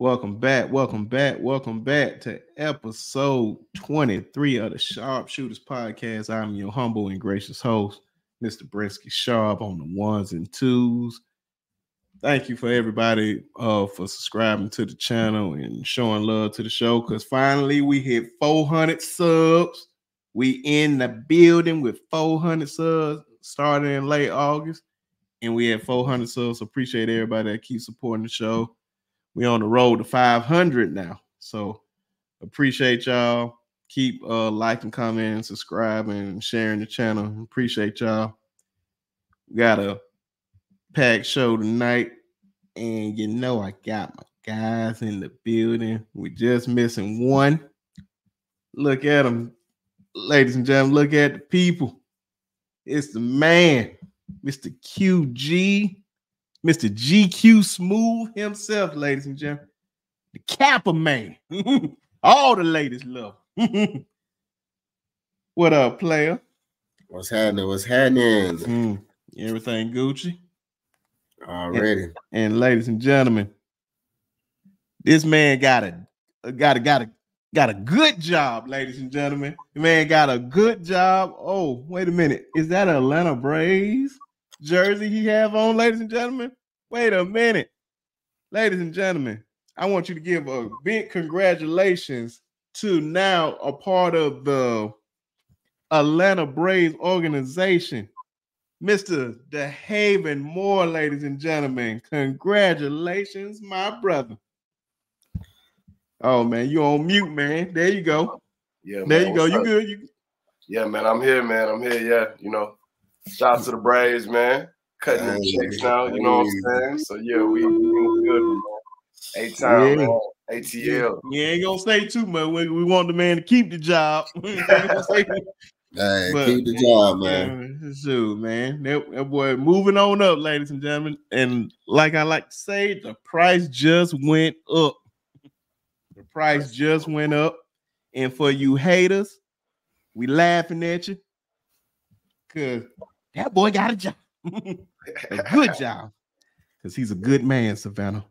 Welcome back, welcome back, welcome back to episode 23 of the Sharpe Shooters Podcast. I'm your humble and gracious host, Mr. Brisky Sharpe on the ones and twos. Thank you for everybody uh, for subscribing to the channel and showing love to the show because finally we hit 400 subs. We in the building with 400 subs starting in late August, and we had 400 subs. Appreciate everybody that keeps supporting the show we on the road to 500 now. So appreciate y'all. Keep uh liking, commenting, subscribing, and sharing the channel. Appreciate y'all. Got a packed show tonight, and you know I got my guys in the building. We just missing one. Look at them, ladies and gentlemen. Look at the people. It's the man, Mr. QG Mr. GQ Smooth himself, ladies and gentlemen. The Kappa man. All the ladies love. what up, player? What's happening? What's happening? Mm, everything Gucci. Already. And, and, ladies and gentlemen, this man got a got a got a got a good job, ladies and gentlemen. The man got a good job. Oh, wait a minute. Is that Atlanta Braves? Jersey he have on, ladies and gentlemen? Wait a minute. Ladies and gentlemen, I want you to give a big congratulations to now a part of the Atlanta Braves organization, Mr. DeHaven Moore, ladies and gentlemen. Congratulations, my brother. Oh man, you on mute, man. There you go. Yeah, there man, you go. You good? You yeah, man. I'm here, man. I'm here. Yeah, you know, Shout out to the Braves, man. Cutting the checks now, you know what I'm saying? So yeah, we doing good, man. Eight time, yeah. man. ATL. You ain't gonna say too much. We, we want the man to keep the job. hey, but, keep the job, man. Yeah, shoot, man. That, that, boy moving on up, ladies and gentlemen. And like I like to say, the price just went up. The price just went up. And for you haters, we laughing at you. Cause that boy got a job, a good job, because he's a good man, Savannah.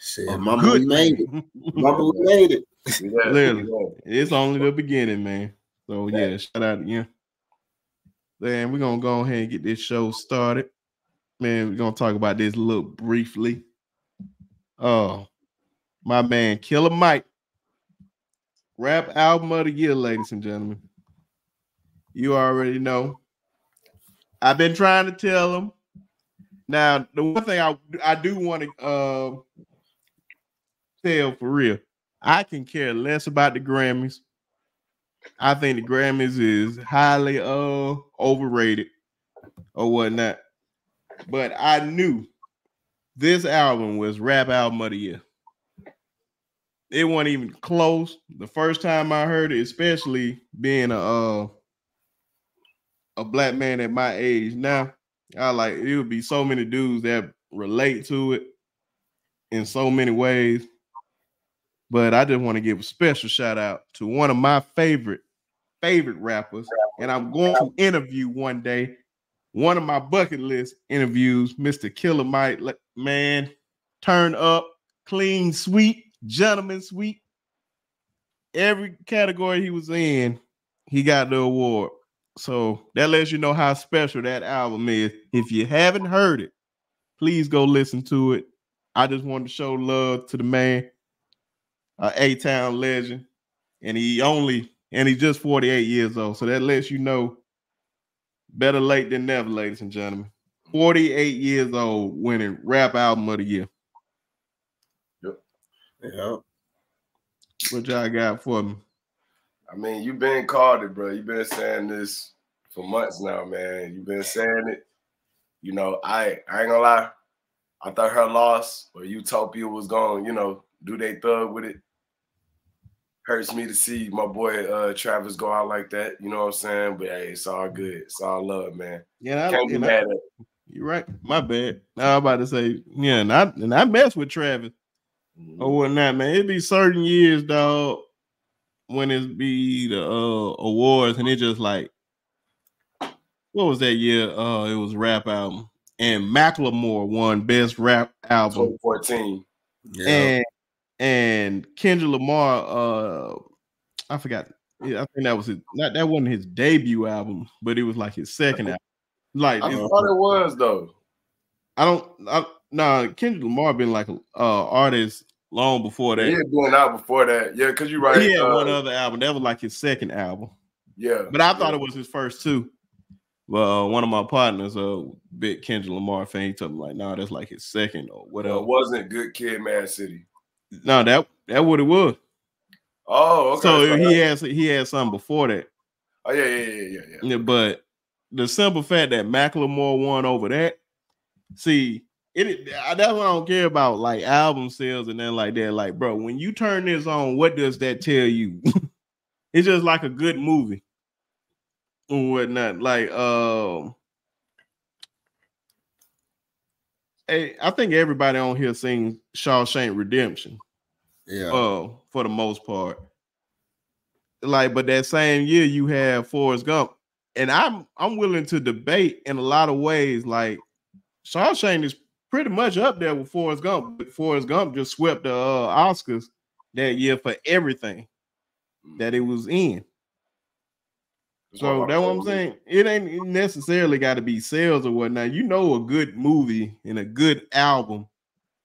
Shit, mama, good we made it. mama, made it. Literally, it's only the beginning, man. So yeah, shout out to you. Then we're gonna go ahead and get this show started. Man, we're gonna talk about this a little briefly. Oh, my man, Killer Mike, rap album of the year, ladies and gentlemen. You already know I've been trying to tell them. Now, the one thing I I do want to uh, tell for real, I can care less about the Grammys. I think the Grammys is highly uh overrated or whatnot. But I knew this album was rap album of the year. It wasn't even close. The first time I heard it, especially being a uh, a black man at my age now, I like it would be so many dudes that relate to it in so many ways. But I just want to give a special shout out to one of my favorite favorite rappers, and I'm going to interview one day. One of my bucket list interviews, Mr. Killer Mike, man, turn up, clean, sweet, gentleman, sweet. Every category he was in, he got the award. So that lets you know how special that album is. If you haven't heard it, please go listen to it. I just wanted to show love to the man, a A-Town legend, and he only and he's just 48 years old. So that lets you know better late than never, ladies and gentlemen. 48 years old, winning rap album of the year. Yep. Yep. What y'all got for me? I mean, you've been called it, bro. You've been saying this for months now, man. You've been saying it. You know, I I ain't gonna lie. I thought her loss or Utopia was going, you know, do they thug with it. Hurts me to see my boy uh Travis go out like that. You know what I'm saying? But hey, it's all good. It's all love, man. Yeah, I, can't be mad I, at. You're right. My bad. Now I'm about to say, yeah, and I and I mess with Travis mm-hmm. or whatnot, man. It'd be certain years, dog when it be the uh, awards and it just like what was that year? Uh, it was rap album, and Macklemore won best rap album. 2014. Yeah. And and Kendrick Lamar. Uh, I forgot. Yeah, I think that was his. Not that wasn't his debut album, but it was like his second album. Like I thought it was though. I don't. I, nah, Kendrick Lamar been like a uh, artist long before that. He had been out before that. Yeah, because you're right. He had uh, one other album. That was like his second album. Yeah, but I thought yeah. it was his first too. Well, uh, one of my partners, a uh, big Kendrick Lamar fan, he told me like, "No, nah, that's like his second or whatever." Well, it wasn't Good Kid, Mad City. No, that that what it was. Oh, okay. So he has he had something before that. Oh yeah, yeah, yeah, yeah, yeah. But the simple fact that Macklemore won over that, see, it that's what I don't care about like album sales and then like that. Like, bro, when you turn this on, what does that tell you? it's just like a good movie or whatnot. Like, um, hey, I think everybody on here sings Shawshank Redemption. Yeah. Uh, for the most part. Like, but that same year you have Forrest Gump, and I'm I'm willing to debate in a lot of ways. Like, Shawshank is pretty much up there with Forrest Gump. But Forrest Gump just swept the uh, Oscars that year for everything that it was in. So that's what I'm saying. It ain't necessarily got to be sales or whatnot. You know, a good movie and a good album,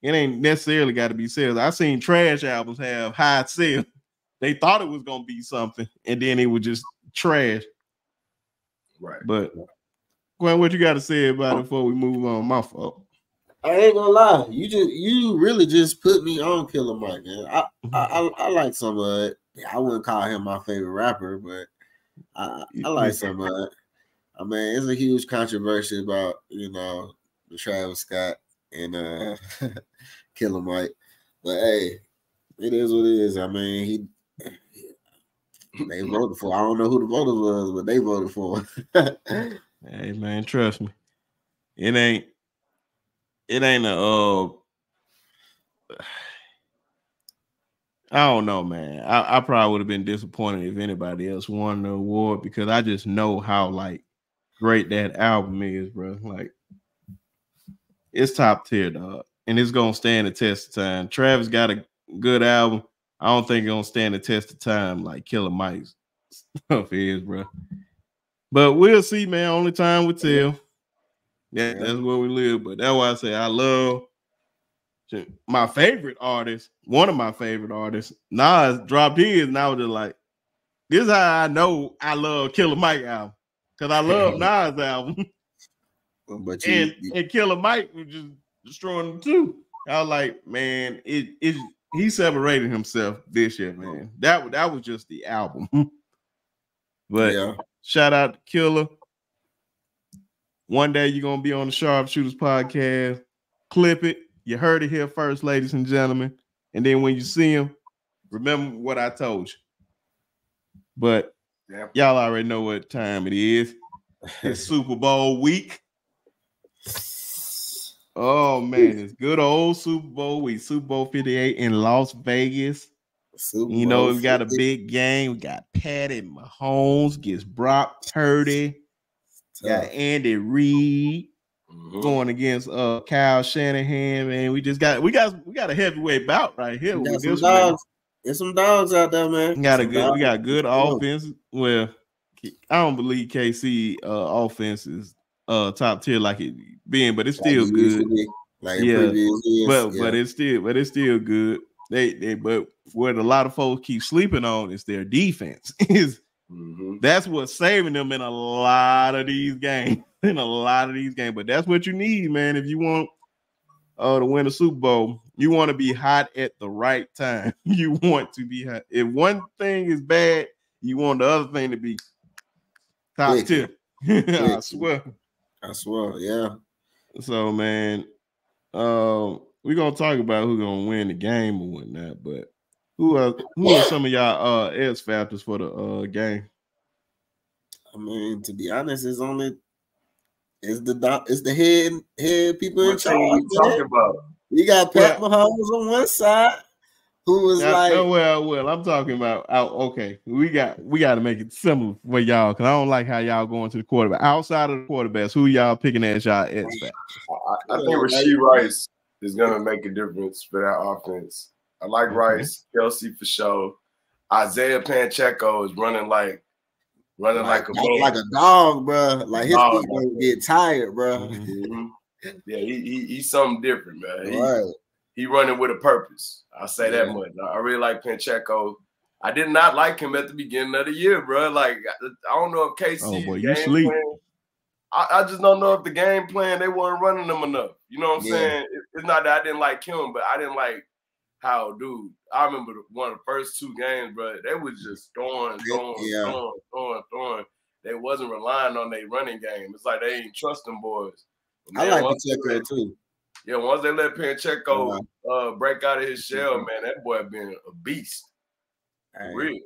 it ain't necessarily got to be sales. I seen trash albums have high sales. They thought it was gonna be something, and then it was just trash. Right. But Gwen, what you got to say about it before we move on? My fault. I ain't gonna lie. You just you really just put me on Killer Mike, man. I I, I, I like some of it. I wouldn't call him my favorite rapper, but I, I like some of it. I mean, it's a huge controversy about you know the Travis Scott and uh Killer Mike, but hey, it is what it is. I mean, he they voted for. I don't know who the voters was, but they voted for. hey man, trust me, it ain't it ain't a uh I don't know, man. I, I probably would have been disappointed if anybody else won the award because I just know how like great that album is, bro. Like it's top tier, dog, and it's gonna stand the test of time. Travis got a good album. I don't think it's gonna stand the test of time like Killer Mike's stuff is, bro. But we'll see, man. Only time will tell. Yeah, that's where we live. But that's why I say I love my favorite artist, one of my favorite artists, Nas dropped his, and I was just like, this is how I know I love Killer Mike album. Cause I love Nas album. But you, and, and Killer Mike was just destroying them too. I was like, man, it it he separated himself this year, man. Oh. That that was just the album. but yeah. shout out to Killer. One day you're gonna be on the Sharpe Shooters podcast. Clip it. You heard it here first, ladies and gentlemen. And then when you see him, remember what I told you. But Yeah. y'all already know what time it is. It's Super Bowl week. Oh man, it's good old Super Bowl week. Super Bowl 58 in Las Vegas. Super You know, we got a big game. We got Patty Mahomes gets Brock Purdy. Got Andy Reid Mhm. going against uh Kyle Shanahan. Man, we just got we got we got a heavyweight bout right here. We got some this one, man. dogs. There's some dogs out there, man. We got a good we got good offense. Well, I don't believe KC uh offense is uh top tier like it being, but it's still to good. Like Yeah. But yeah. but it's still but it's still good. They they but what a lot of folks keep sleeping on is their defense. Is Mhm. that's what's saving them in a lot of these games. In a lot of these games, but that's what you need, man. If you want uh to win a Super Bowl, you want to be hot at the right time. You want to be hot. If one thing is bad, you want the other thing to be top Quick. tier. I swear. I swear, yeah. So man, um, we're gonna talk about who's gonna win the game or whatnot, but who are who are some of y'all uh X factors for the uh game? I mean, to be honest, it's only it's the it's the head head people in What y'all charge. you talking about? You got Pat Yeah. Mahomes on one side, who was Now- like, no, well, well, I'm talking about out. Okay, we got we got to make it similar for y'all because I don't like how y'all going to the quarterback. Outside of the quarterbacks, who y'all picking as y'all X factor? I, I think Rashee Rice is gonna make a difference for that offense. I like Okay. Rice, Kelce for sure. Isaiah Pacheco is running like running like, a man. like a dog, bro. Like his Dog. feet don't get tired, bro. Mhm. Mhm. Yeah, he, he he's something different, man. He, Right. he running with a purpose. I say that much. I really like Pacheco. I did not like him at the beginning of the year, bro. Like I don't know if KC Oh, boy, you sleep. plan. I, I just don't know if the game plan they weren't running them enough. You know what I'm Yeah. saying? It- it's not that I didn't like him, but I didn't like how, dude. I remember the- one of the first two games, bro. They was just throwing, throwing, Yeah. throwing, throwing, throwing. They wasn't relying on their running game. It's like they ain't trusting boys. But I like Pacheco too. yeah, once they let Pacheco Yeah. uh, break out of his shell, man, that boy been a beast. Hey, Real.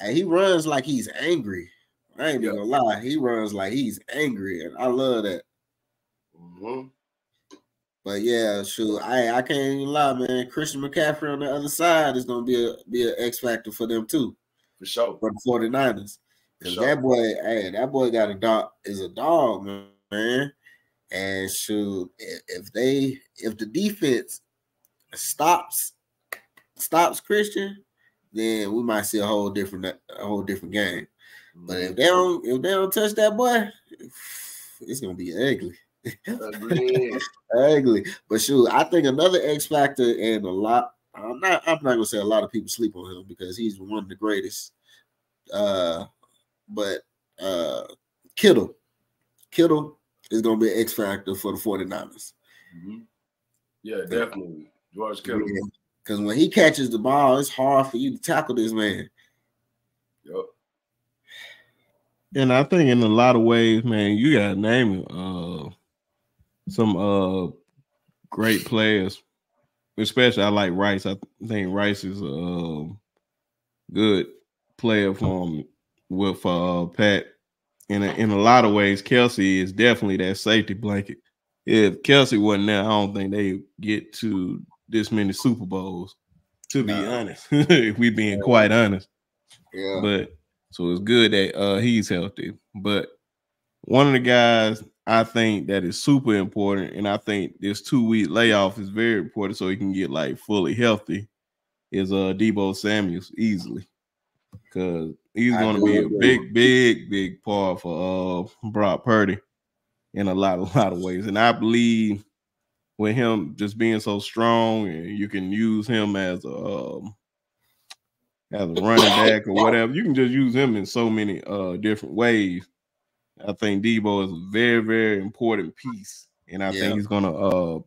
hey, he runs like he's angry. I ain't Yeah. gonna lie. He runs like he's angry, and I love that. Mhm. But yeah, shoot, I I can't even lie, man. Christian McCaffrey on the other side is gonna be a be an X factor for them too, For sure. for the 49ers. For Cause sure. that boy, hey, that boy got a dog is a dog, man. And shoot, if, if they if the defense stops stops Christian, then we might see a whole different a whole different game. But if mm-hmm. they don't if they don't touch that boy, it's gonna be ugly. Agreed. ugly. But shoot, I think another X factor and a lot. I'm not. I'm not gonna say a lot of people sleep on him because he's one of the greatest. Uh, but uh, Kittle, Kittle is gonna be an X factor for the 49ers. Mhm. Yeah, definitely. George Kittle. Because when he catches the ball, it's hard for you to tackle this man. Yep. And I think in a lot of ways, man, you gotta name uh some uh great players. Especially I like Rice. I think Rice is a um, good player for him with uh Pat. In a, in a lot of ways, Kelce is definitely that safety blanket. If Kelce wasn't there, I don't think they get to this many Super Bowls. To be Nah. honest, if we being quite honest. Yeah, But so it's good that uh he's healthy. But one of the guys I think that is super important, and I think this two week layoff is very important so he can get like fully healthy. Is uh Deebo Samuels easily because he's going to be a big, big, big part for uh Brock Purdy in a lot, a lot of ways, and I believe with him just being so strong, and you can use him as a um, as a running back or whatever. You can just use him in so many uh different ways. I think Deebo is a very, very important piece, and I Yeah. think he's gonna uh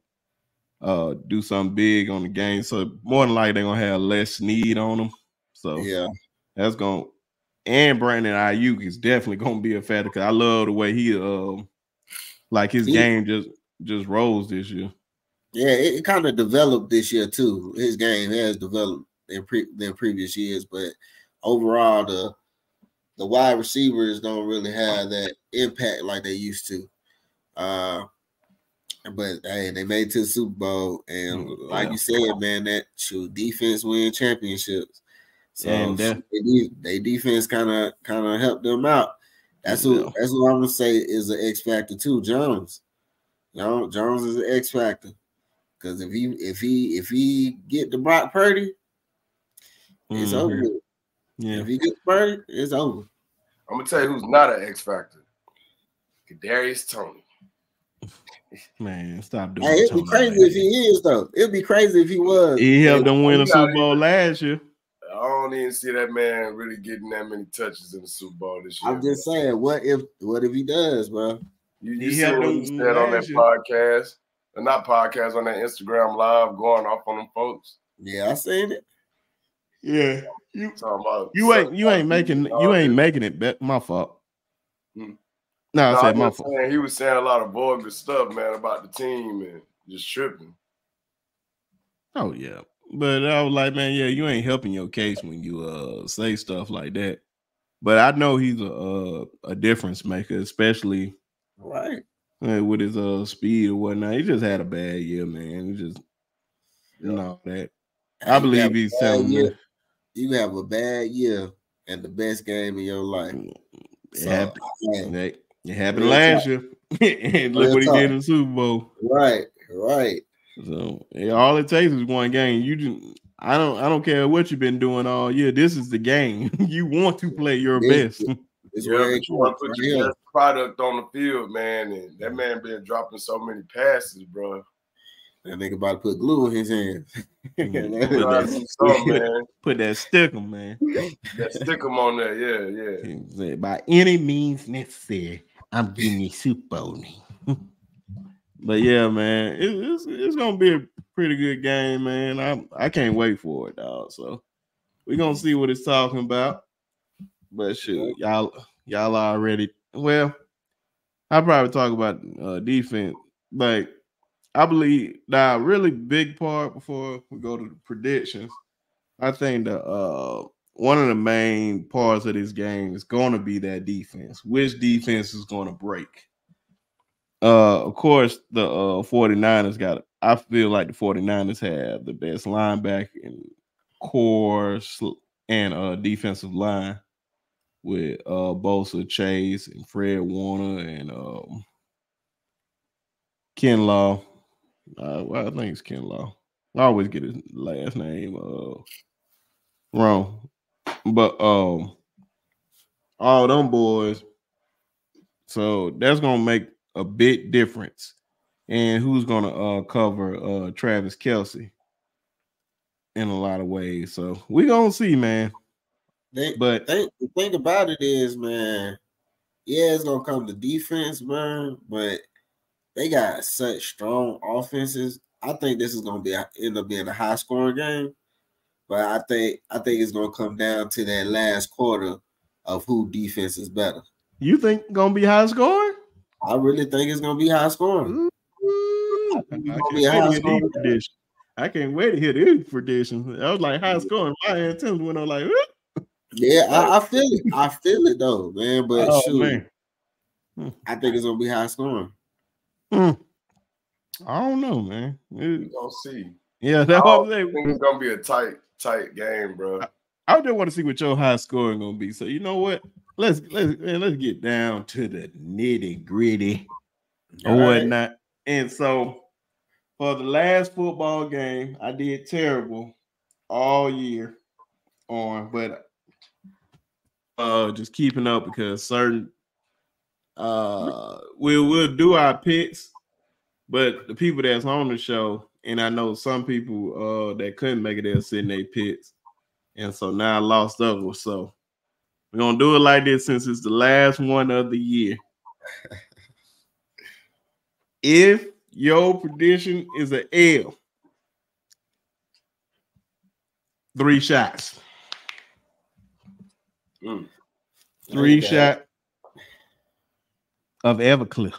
uh do something big on the game. So more than likely they're gonna have less need on him. So yeah, that's gonna and Brandon Aiyuk is definitely gonna be a factor because I love the way he um like his game just just rolls this year. yeah. It, it kind of developed this year too. His game has developed in pre- than previous years, but overall, the the wide receivers don't really have that impact like they used to. Uh, but hey, they made it to the Super Bowl, and Mm, like yeah. you said, man, that shoot defense win championships. So And that- they, defense kind of kind of helped them out. That's what Yeah. that's what I'm gonna say is an X factor too. Jones, Jones, Jones is an X factor because if he if he if he get the Brock Purdy, it's Mhm. over. With. Yeah. If he gets Purdy, it's over. I'm gonna tell you who's not an X factor. Kadarius Toney. Man, stop doing Hey, it'd be crazy like if he is though. It'd be crazy if he was. He helped them win a Super Bowl last year. I don't even see that man really getting that many touches in the Super Bowl this year. I'm just saying, what if what if he does, bro? You, you He see helped what he said on that year. podcast, or not podcast, on that Instagram live, going off on them folks. Yeah, I seen it. Yeah. You about you ain't you ain't making you ain't making it bet my fault. Hmm. No, I No, said I'm my fault. saying, he was saying a lot of vulgar stuff, man, about the team and just tripping. Oh yeah. But I was like, man, yeah, you ain't helping your case when you uh say stuff like that. But I know he's a uh, a difference maker, especially Right. uh, with his uh speed or whatnot. He just had a bad year, man. He just you Yeah. know that. I believe he's year- me. You have a bad year and the best game in your life. Mm, it So, happened. man, It, it happened Real last year. and look Real what he talk. did in the Super Bowl. right, right. So yeah, all it takes is one game. You just I don't I don't care what you've been doing all year. This is the game. you want to play your This- best. It's Yeah, where you want to put right your best product on the field, man. And that man been dropping so many passes, bro. That nigga about to put glue in his hands. put, That- You gotta do something, man. Put that sticker, man. Yeah, stick him on there. Yeah, yeah. By any means necessary, I'm getting you soup on me. but yeah, man, it, it's it's gonna be a pretty good game, man. I I can't wait for it, dog. So we're gonna see what it's talking about. But shoot, y'all y'all already well. I'll probably talk about uh defense. Like I believe now really big part before we go to the predictions. I think the uh one of the main parts of this game is going to be that defense. Which defense is going to break? Uh, of course, the uh 49ers got I feel like the 49ers have the best linebacker core sl- and uh defensive line with uh Bosa, Chase, and Fred Warner and um Ken Law. Uh, well, I think it's Ken Law. I always get his last name uh wrong. But um all them boys, so that's gonna make a big difference. And who's gonna uh cover uh Travis Kelce in a lot of ways. So we gonna see, man. They, But think, the thing about it is, man, yeah, it's gonna come to defense, man, but they got such strong offenses. I think this is gonna be a, end up being a high scoring game, but I think I think it's gonna come down to that last quarter of who defense is better. you think gonna be high scoring? I really think it's gonna be high scoring. Ooh, I can't wait to high hear these scoring I can't wait to hear these predictions. I was like high scoring. My antennas went on like, "Whoop." Yeah, I, I feel it. I feel it though, man. But oh shoot, man. I think it's gonna be high scoring. Hmm. I don't know, man. It- We gonna see. yeah, that's I what I'm saying. think it's gonna be a tight, tight game, bro. I just want to see what your high scoring gonna be. So you know what? Let's let's man, let's get down to the nitty gritty or All right. whatnot. And so for the last football game, I did terrible all year on, but uh just keeping up because certain uh we'll we'll do our picks, but the people that's on the show, and I know some people uh that couldn't make it, they'll send their picks. And so now I lost over. So we're gonna do it like this since it's the last one of the year. if your prediction is an L, three shots. Mm. Three shot of Everclear.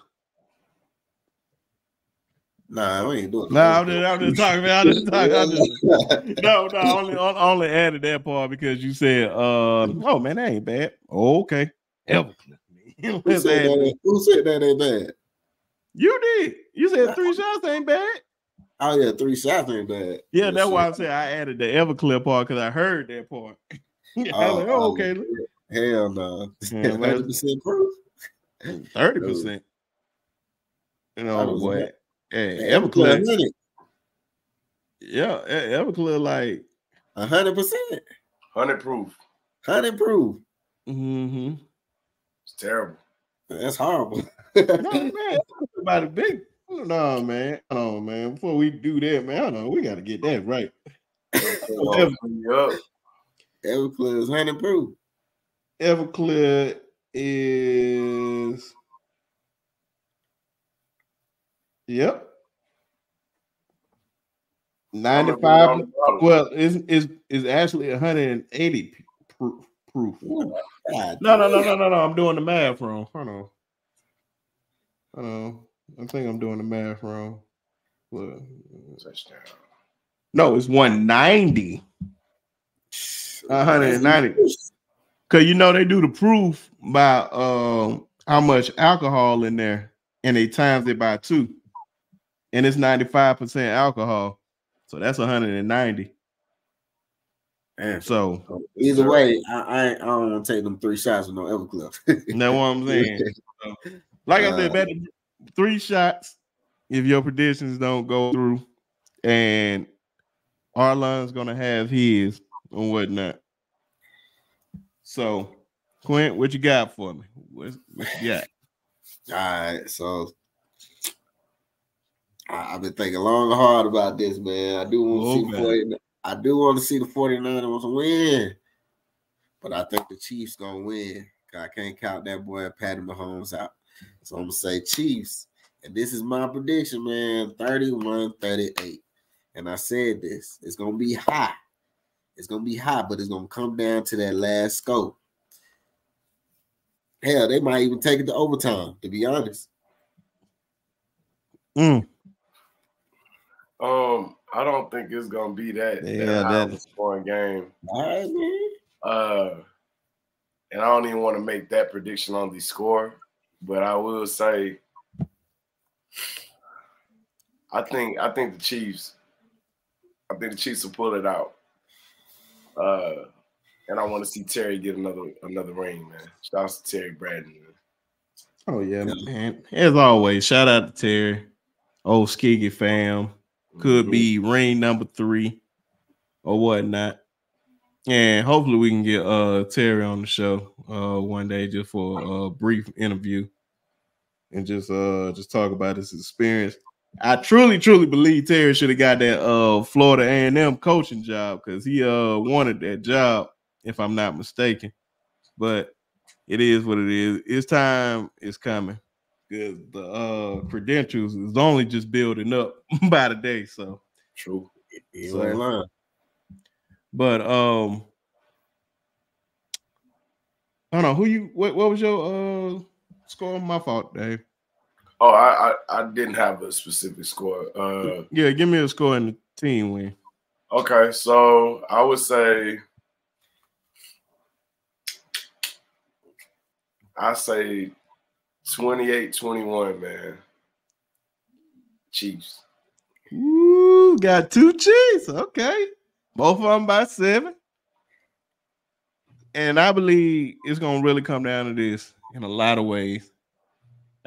Nah, we ain't doing. No, I'm just, I'm just talking, man. I'm just talking. I'm just, no, no, only, I only added that part because you said, uh, oh man, that ain't bad. Oh, okay. Everclear. Who Let's said, that, that. ain't- who said that ain't bad? You did. You said three shots ain't bad. Oh yeah, three shots ain't bad. Yeah, that's shit. why I said I added the Everclear part because I heard that part. Oh, like, oh, oh, okay, Hell no. Yeah, percent proof. Thirty percent. You know was what? Hey, Everclear, Everclear, yeah, Everclear, like, a hundred percent, Hundred proof. hundred proof. mm-hmm. It's terrible. That's horrible. no, man, about a big. No, man, no, man. Before we do that, man, I know we got to get that right. It'll clean you up. Everclear is hundred proof. Everclear is, yep, ninety-five. Well, it's is is actually one hundred and eighty proof. Proof. No, no, no, no, no, no. I'm doing the math wrong. Hold on. Hold on. I think I'm doing the math wrong. Touchdown. no, it's 190. 190. Cause you know they do the proof by um how much alcohol in there, and they times it by two, and it's 95% alcohol. So that's 190. And So Either way, I, I, ain't- I don't want to take them three shots with no Everclear. that's what I'm saying. Like I said, Uh, better three shots if your predictions don't go through, and Arlon's gonna have his and whatnot. So, Quint, what you got for me? What, what you got? All right, so I, have been thinking long and hard about this, man. I do want to see the 40, I do want to see the 49ers win, but I think the Chiefs gonna win. I can't count that boy Patty Mahomes out. So I'm gonna say Chiefs. And this is my prediction, man. 31-38. And I said this, it's gonna be high. It's gonna be high, but it's gonna come down to that last scope. Hell, they might even take it to overtime, to be honest. Mm. Um, I don't think it's gonna be that, yeah, that that's scoring game. All right, man. Uh, and I don't even want to make that prediction on the score, but I will say, I think I think the Chiefs, I think the Chiefs will pull it out. Uh, and I want to see Terry get another another ring, man. Shout out to Terry Braden. Man. Oh yeah, man. As always, shout out to Terry, old Skiggy fam. Could mm-hmm. be ring number three or whatnot. And hopefully we can get uh Terry on the show uh one day just for a brief interview and just uh just talk about his experience. I truly, truly believe Terry should have got that uh Florida A&M coaching job because he uh wanted that job, if I'm not mistaken. But it is what it is. His time is coming. Because the uh credentials is only just building up by the day. So true. So, but um I don't know who you what what was your uh score? My fault, Dave. Oh, I, I, I didn't have a specific score. Uh yeah, give me a score in the team win. Okay, so I would say I say 28-21, man. Chiefs. Ooh, got two Chiefs. Okay. Both of them by seven. And I believe it's gonna really come down to this in a lot of ways.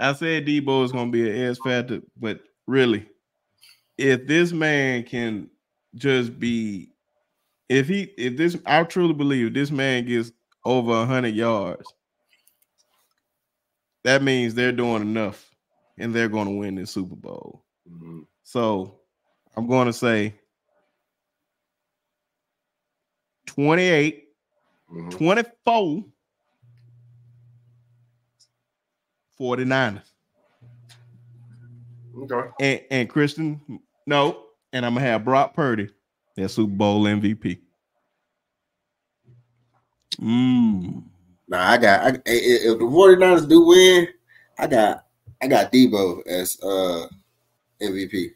I said Deebo is gonna be an S factor, but really, if this man can just be, if he, if this, I truly believe this man gets over hundred yards, that means they're doing enough, and they're going to win the Super Bowl. Mm-hmm. So, I'm going to say 28, mm-hmm. 24, 49ers. Okay. And, and Christian, no, and I'm gonna have Brock Purdy, that Super Bowl MVP. Mm. Nah, I got I, if the 49ers do win, I got I got Deebo as uh MVP.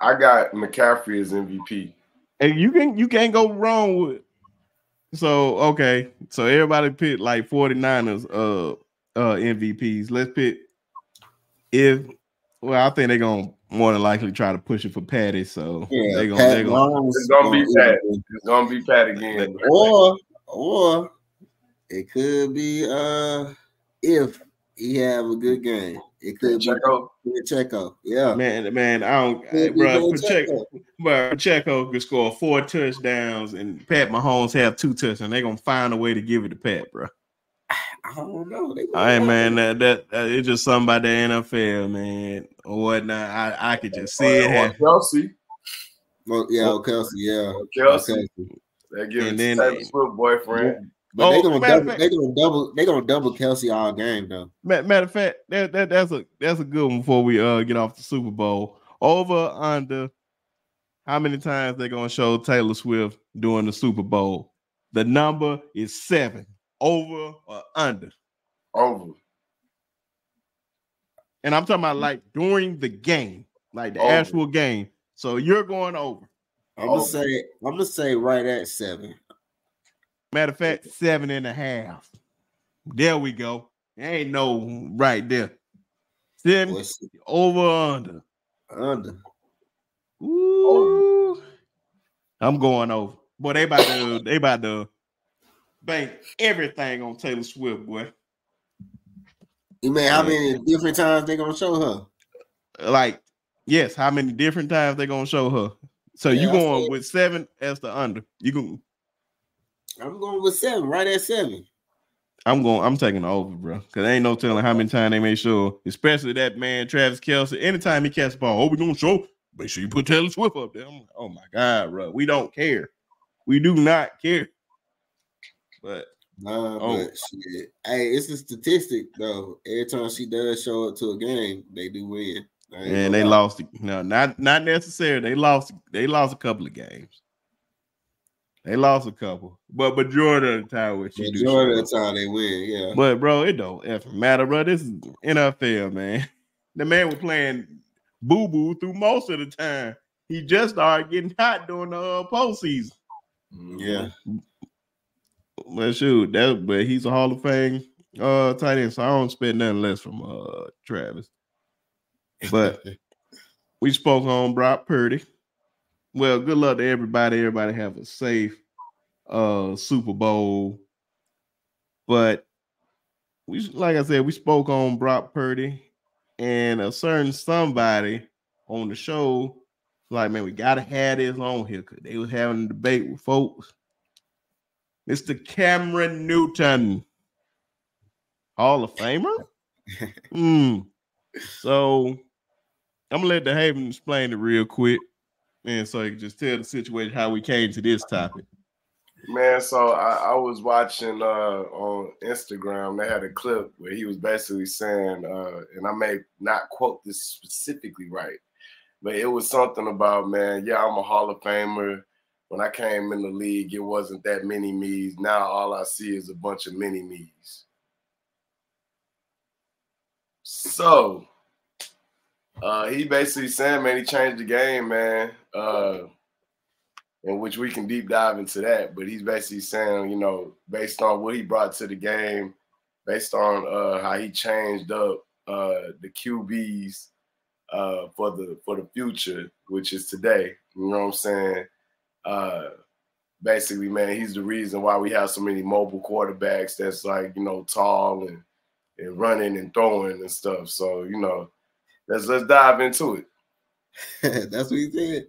I got McCaffrey as MVP. And you can you can't go wrong with so okay. So everybody picked like 49ers uh uh MVPs. Let's pick if well, I think they're gonna more than likely try to push it for Patty. So yeah, they're gonna, they're gonna it's gonna be Pat. It's gonna be Pat again. Or or it could be uh if he have a good game. It could Pacheco. be Pacheco. Yeah. Man, man, I don't hey, bro, Pacheco, bro, Pacheco could score four touchdowns and Pat Mahomes have two touchdowns. They're gonna find a way to give it to Pat, bro. I don't know. Hey man, that, that uh, it's just something about the NFL, man, or whatnot. I, I could just see it happen. Kelce. Well, yeah, Kelce, yeah. Kelce. They give and it then, Swift boyfriend. But oh, they gonna double, fact, they gonna double they gonna double Kelce all game though. Matter of fact, that, that that's a that's a good one before we uh get off the Super Bowl. Over under how many times they gonna show Taylor Swift during the Super Bowl? The number is seven. Over or under? Over. And I'm talking about mm. like during the game, like the over. actual game. So you're going over. I'm gonna say I'm gonna say right at seven. Matter of fact, seven and a half. There we go. Ain't no right there. Seven over under. Under. Ooh. Over. I'm going over. Boy, they about to they about to bank everything on Taylor Swift, boy. You mean how many different times they gonna show her? Like, yes, how many different times they gonna show her? So yeah, you going with seven as the under? You can. I'm going with seven, right at seven. I'm going. I'm taking over, bro. Cause ain't no telling how many times they make sure, especially that man Travis Kelce. Anytime he catches ball, oh, we gonna show. Make sure you put Taylor Swift up there. Like, oh my god, bro. We don't care. We do not care. But Nah, oh. but shit. Hey, it's a statistic though. Every time she does show up to a game, they do win. And they lie. lost. No, not not necessarily. They lost. They lost a couple of games. They lost a couple, but majority of the time, what you majority do, of the time they win. Yeah. But bro, it don't ever matter, bro. This is NFL, man. The man was playing boo boo through most of the time. He just started getting hot during the uh, postseason. Yeah. But shoot, that but he's a Hall of Fame uh tight end, so I don't expect nothing less from uh Travis. But we spoke on Brock Purdy. Well, good luck to everybody. Everybody have a safe uh Super Bowl. But we like I said, we spoke on Brock Purdy and a certain somebody on the show. Like, man, we gotta have this on here because they was having a debate with folks Mr. Cameron Newton, Hall of Famer. mm. So I'm gonna let the Haven explain it real quick, and so you can just tell the situation how we came to this topic. Man, so I, I was watching uh, on Instagram. They had a clip where he was basically saying, uh, and I may not quote this specifically right, but it was something about, man, yeah, I'm a Hall of Famer when I came in the league, it wasn't that many me's. Now all I see is a bunch of mini me's. So uh, he basically saying, man, he changed the game, man. Uh, in which we can deep dive into that. But he's basically saying, you know, based on what he brought to the game, based on uh, how he changed up uh, the QBs uh, for the for the future, which is today. You know what I'm saying? Uh, basically, man, he's the reason why we have so many mobile quarterbacks that's like, you know, tall and, and running and throwing and stuff. So, you know, let's let's dive into it. that's what he said.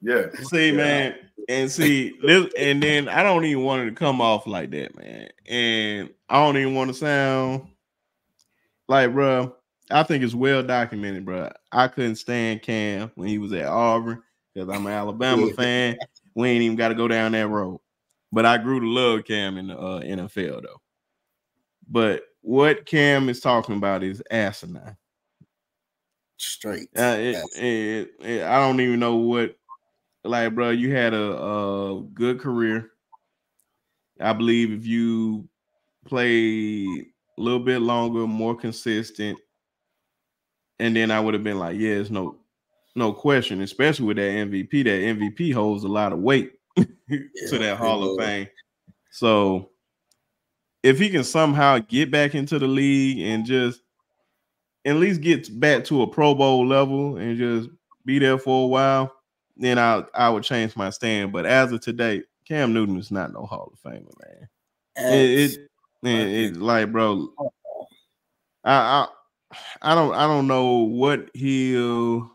Yeah. See, yeah. man, and see, this, and then I don't even want it to come off like that, man. And I don't even want to sound like, bro. I think it's well documented, bro. I couldn't stand Cam when he was at Auburn because I'm an Alabama fan. We ain't even got to go down that road. But I grew to love Cam in the uh, NFL though. But what Cam is talking about is asinine. Straight. Uh, it, it, it, I don't even know what. Like, bro, you had a, a good career. I believe if you play a little bit longer, more consistent, and then I would have been like, yeah, it's no no question, especially with that MVP. That MVP holds a lot of weight to yeah, that Hall of Fame. So if he can somehow get back into the league and just at least get back to a Pro Bowl level and just be there for a while, then I I would change my stand. But as of today, Cam Newton is not no Hall of Famer, man. It, it, it, it like, bro, I, I I don't I don't know what he'll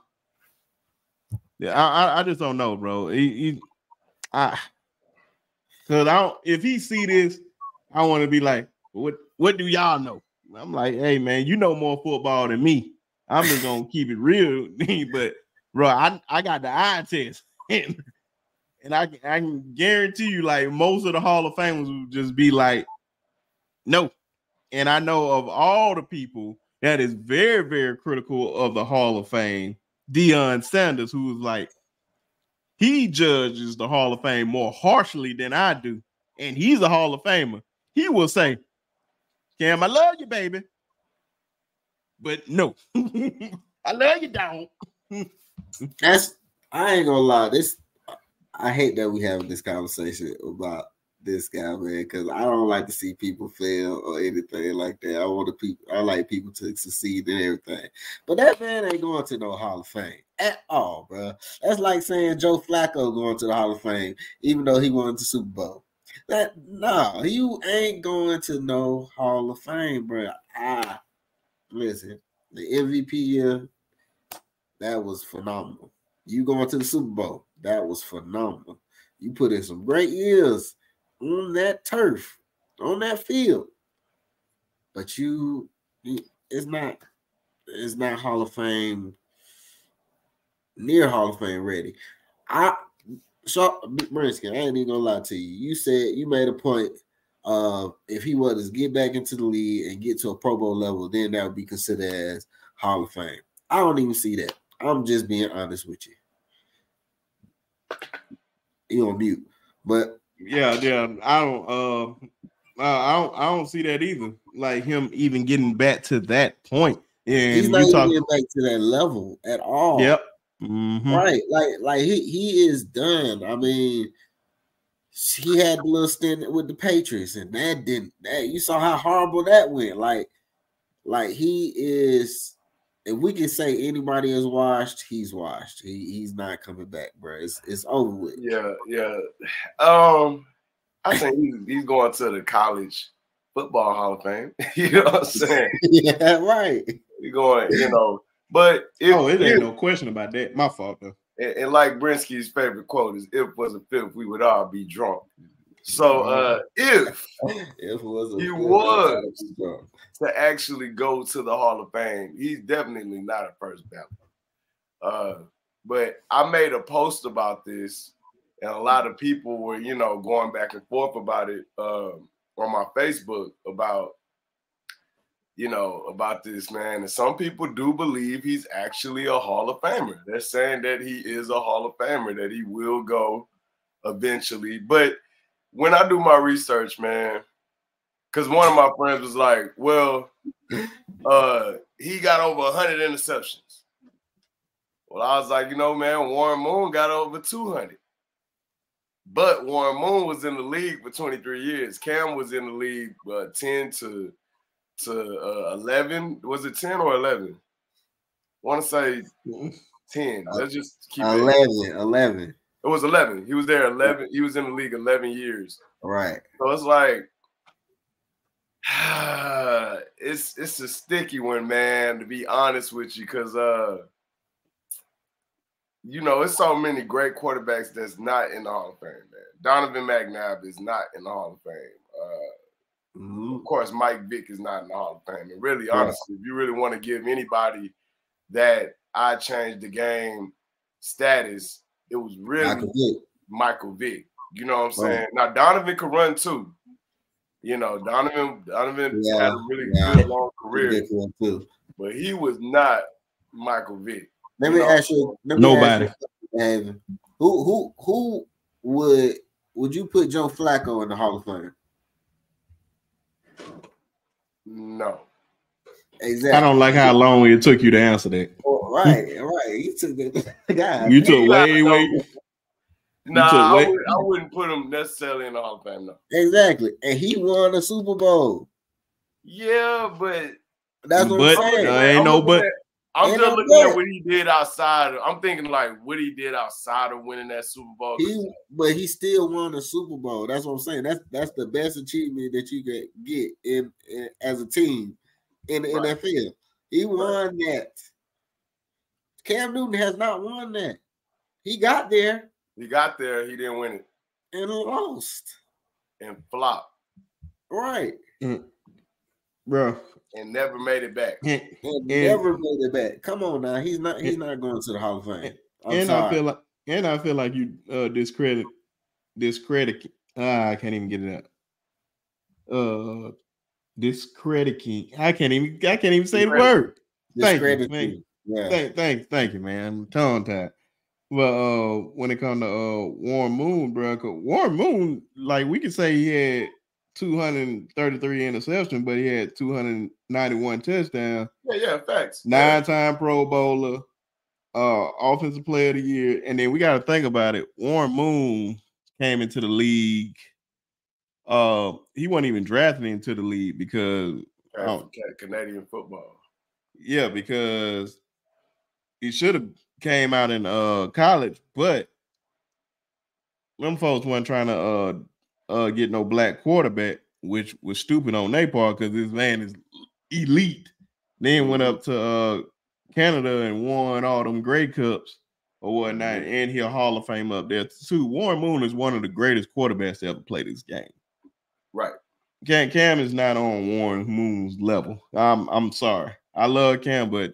yeah, I, I just don't know, bro. He, he I, cause I don't. If he see this, I want to be like, what? What do y'all know? I'm like, hey man, you know more football than me. I'm just gonna keep it real, but bro, I I got the eye test, and, and I I can guarantee you, like most of the Hall of Famers will just be like, no. And I know of all the people that is very very critical of the Hall of Fame Deion Sanders, who was like, he judges the Hall of Fame more harshly than I do, and he's a Hall of Famer. He will say, Cam, I love you, baby. But no, I love you, dog. That's I ain't gonna lie. This I hate that we having this conversation about this guy, man, because I don't like to see people fail or anything like that. I want to people, I like people to succeed in everything. But that man ain't going to no Hall of Fame at all, bro. That's like saying Joe Flacco going to the Hall of Fame, even though he won the Super Bowl. That no, you ain't going to no Hall of Fame, bro. Ah, listen, the MVP year, that was phenomenal. You going to the Super Bowl. That was phenomenal. You put in some great years on that turf, on that field. But you, it's not it's not Hall of Fame near Hall of Fame ready. I so Brinsky, I ain't even gonna lie to you. You said you made a point of if he was to get back into the league and get to a Pro Bowl level, then that would be considered as Hall of Fame. I don't even see that. I'm just being honest with you. You on mute, but yeah, yeah, I don't, uh, I don't, I don't see that either. Like him even getting back to that point, and he's not talk- getting back to that level at all. Yep. Mm-hmm. Right, like, like he he is done. I mean, he had a little stint with the Patriots, and that didn't. That you saw how horrible that went. Like, like he is. If we can say anybody is washed, he's washed. He, he's not coming back, bro. It's it's over with. Yeah, yeah. Um, I think he's, he's going to the college football Hall of Fame. you know what I'm saying? yeah, right. You're going, you know. But if, oh, it ain't if, no question about that. My fault though. And, and like Brinsky's favorite quote is, "If it was a fifth, we would all be drunk." So uh, if if was he was to actually go to the Hall of Fame, he's definitely not a first ballot. Uh, but I made a post about this, and a lot of people were, you know, going back and forth about it um, on my Facebook about you know, about this man. And some people do believe he's actually a Hall of Famer. They're saying that he is a Hall of Famer, that he will go eventually. But when I do my research, man, because one of my friends was like, well, uh, he got over 100 interceptions. Well, I was like, you know, man, Warren Moon got over 200. But Warren Moon was in the league for 23 years. Cam was in the league uh, 10 to to uh, 11. Was it 10 or 11? want to say 10. Let's just keep 11, it. 11. It was 11. He was there 11. He was in the league 11 years. Right. So it's like, it's it's a sticky one, man, to be honest with you, because uh you know, it's so many great quarterbacks that's not in the Hall of Fame, man. Donovan McNabb is not in the Hall of Fame. Uh, Mm-hmm. Of course, Mike Vick is not in the Hall of Fame. And really, honestly, if you really want to give anybody that I changed the game status, it was really Michael Vick. Michael Vick. You know what I'm oh. saying? Right. Now Donovan could run too. You know, Donovan Donovan yeah. had a really yeah. good long career, but he was not Michael Vick. Let me know? ask you. Nobody. Ask you, who who who would would you put Joe Flacco in the Hall of Fame? No. Exactly. I don't like how long it took you to answer that. Oh, right, right. You took the guy. You took way, way. No, nah, I, would, I wouldn't put him necessarily in the Hall of Fame. No. Exactly, and he won a Super Bowl. Yeah, but that's what but, I'm saying. Uh, ain't no but. I'm just looking at what he did outside. Of, I'm thinking like what he did outside of winning that Super Bowl. He, but he still won a Super Bowl. That's what I'm saying. That's that's the best achievement that you can get in, in as a team in the right. NFL. He won that. Cam Newton has not won that. He got there. He got there. He didn't win it and lost and flopped. Right, mm. bro and never made it back. And, and never made it back. Come on now, he's not. He's not going to the Hall of Fame. I'm and sorry. I feel like, and I feel like you uh, discredit, discredit. Uh, I can't even get it out. Uh, discrediting. I can't even. I can't even say the word. Thank you, man. Yeah. Thank, thank, thank you, man. I'm tongue tied. Well, uh, when it comes to uh Warren Moon, bro, Warren Moon, like we could say he had 233 interceptions, but he had 291 touchdowns. Yeah, yeah, facts. Nine-time Pro Bowler, uh, offensive player of the year. And then we got to think about it. Warren Moon came into the league. Uh, he wasn't even drafted into the league because Canadian football. Yeah, because he should have came out in uh college, but them folks weren't trying to uh uh, get no black quarterback, which was stupid on their part because this man is elite. Then went up to uh, Canada and won all them Grey Cups or whatnot, mm-hmm. and he'll Hall of Fame up there too. Warren Moon is one of the greatest quarterbacks to ever play this game. Cam, Cam is not on Warren Moon's level. I'm I'm sorry. I love Cam, but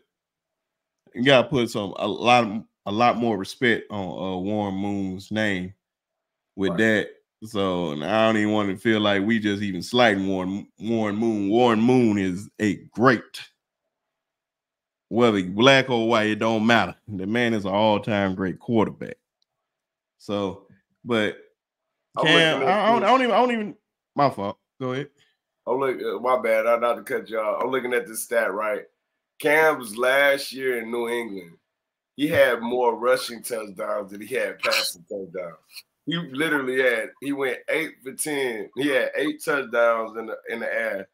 you gotta put some a lot of, a lot more respect on uh, Warren Moon's name with right. that. So I don't even want to feel like we just even slighting Warren Warren Moon. Warren Moon is a great, whether black or white, it don't matter. The man is an all-time great quarterback. So, but Cam, I, don't, I don't even I don't even my fault. Go ahead. Oh look, uh, my bad. I'm not to cut y'all. I'm looking at this stat right. Cam's last year in New England, he had more rushing touchdowns than he had passing touchdowns. He literally had he went eight for ten. He had eight touchdowns in the in the air,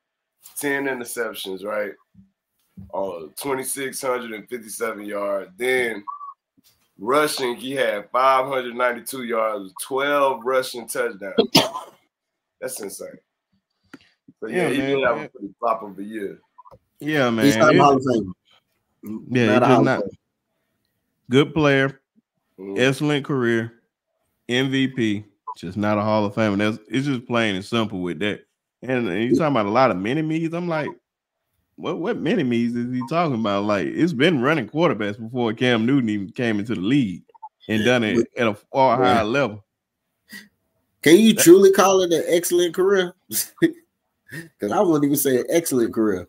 ten interceptions, right? Uh, 2,657 yards. Then rushing, he had 592 yards, 12 rushing touchdowns. That's insane. So yeah, yeah he man, did have a pretty flop of a year. Yeah, man. He's not Hall of Fame. Yeah, not just not good player, mm-hmm. excellent career, MVP, just not a Hall of Fame. That's it's just plain and simple with that. And, and you talking about a lot of mini me's. I'm like, what what mini me's is he talking about? Like, it's been running quarterbacks before Cam Newton even came into the league and done it at a far higher level. Can you truly call it an excellent career? Because I wouldn't even say an excellent career.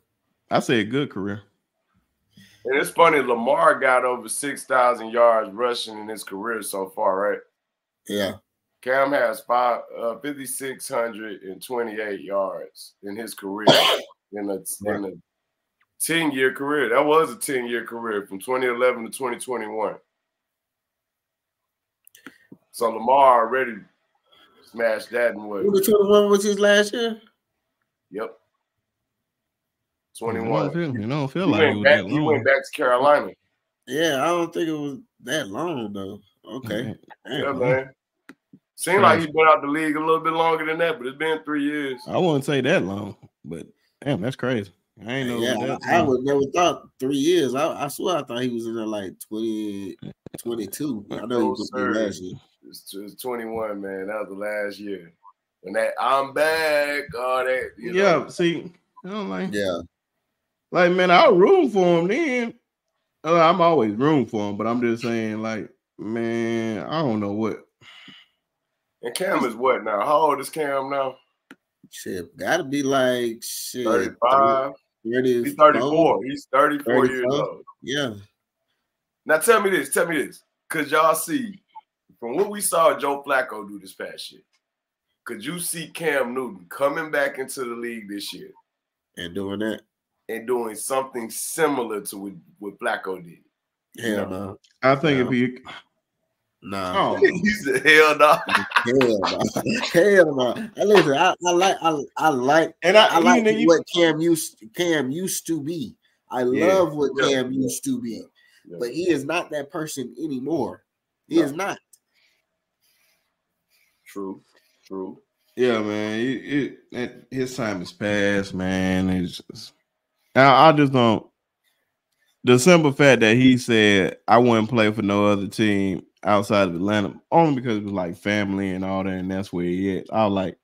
I say a good career. And it's funny, Lamar got over 6,000 yards rushing in his career so far, right? Yeah. Cam has five, uh, 5,628 yards in his career in a, right. in a 10 year career. That was a 10 year career from 2011 to 2021. So Lamar already smashed that in what? 21 was his last year? Yep. 21. You don't feel, like he, went back, he went back to Carolina. Yeah, I don't think it was that long though. Okay. Yeah, man. Seemed like he's been out the league a little bit longer than that, but it's been three years. I wouldn't say that long, but damn, that's crazy. I ain't know. Yeah, I, I, would never thought three years. I, I swear I thought he was in there like 20, 22. I know he was last year. It's, it's 21, man. That was the last year. When that I'm back, all that. yeah, know. see, you know, like, yeah. Like, man, I'll room for him then. Uh, I'm always room for him, but I'm just saying, like, man, I don't know what. And Cam is what now? How old is Cam now? Shit, gotta be like shit. 35. 30, He's 34. He's 34 34. years old. Yeah. Now tell me this, tell me this. Cause y'all see from what we saw Joe Flacco do this past year? Could you see Cam Newton coming back into the league this year and doing that? and doing something similar to what, what Flacco did. Hell no. I think no. if he no, he said, "Hell no, hell no, hell no." Listen, I, I like, I, I like, and I, I like what you, Cam used, Cam used to be. I yeah, love what yeah, Cam yeah, used to be, but he is not that person anymore. He no. is not. True, true. Yeah, man. It, it, his time is past, man. It's just I, I just don't. The simple fact that he said I wouldn't play for no other team outside of Atlanta, only because it was like family and all that, and that's where he is. I was like,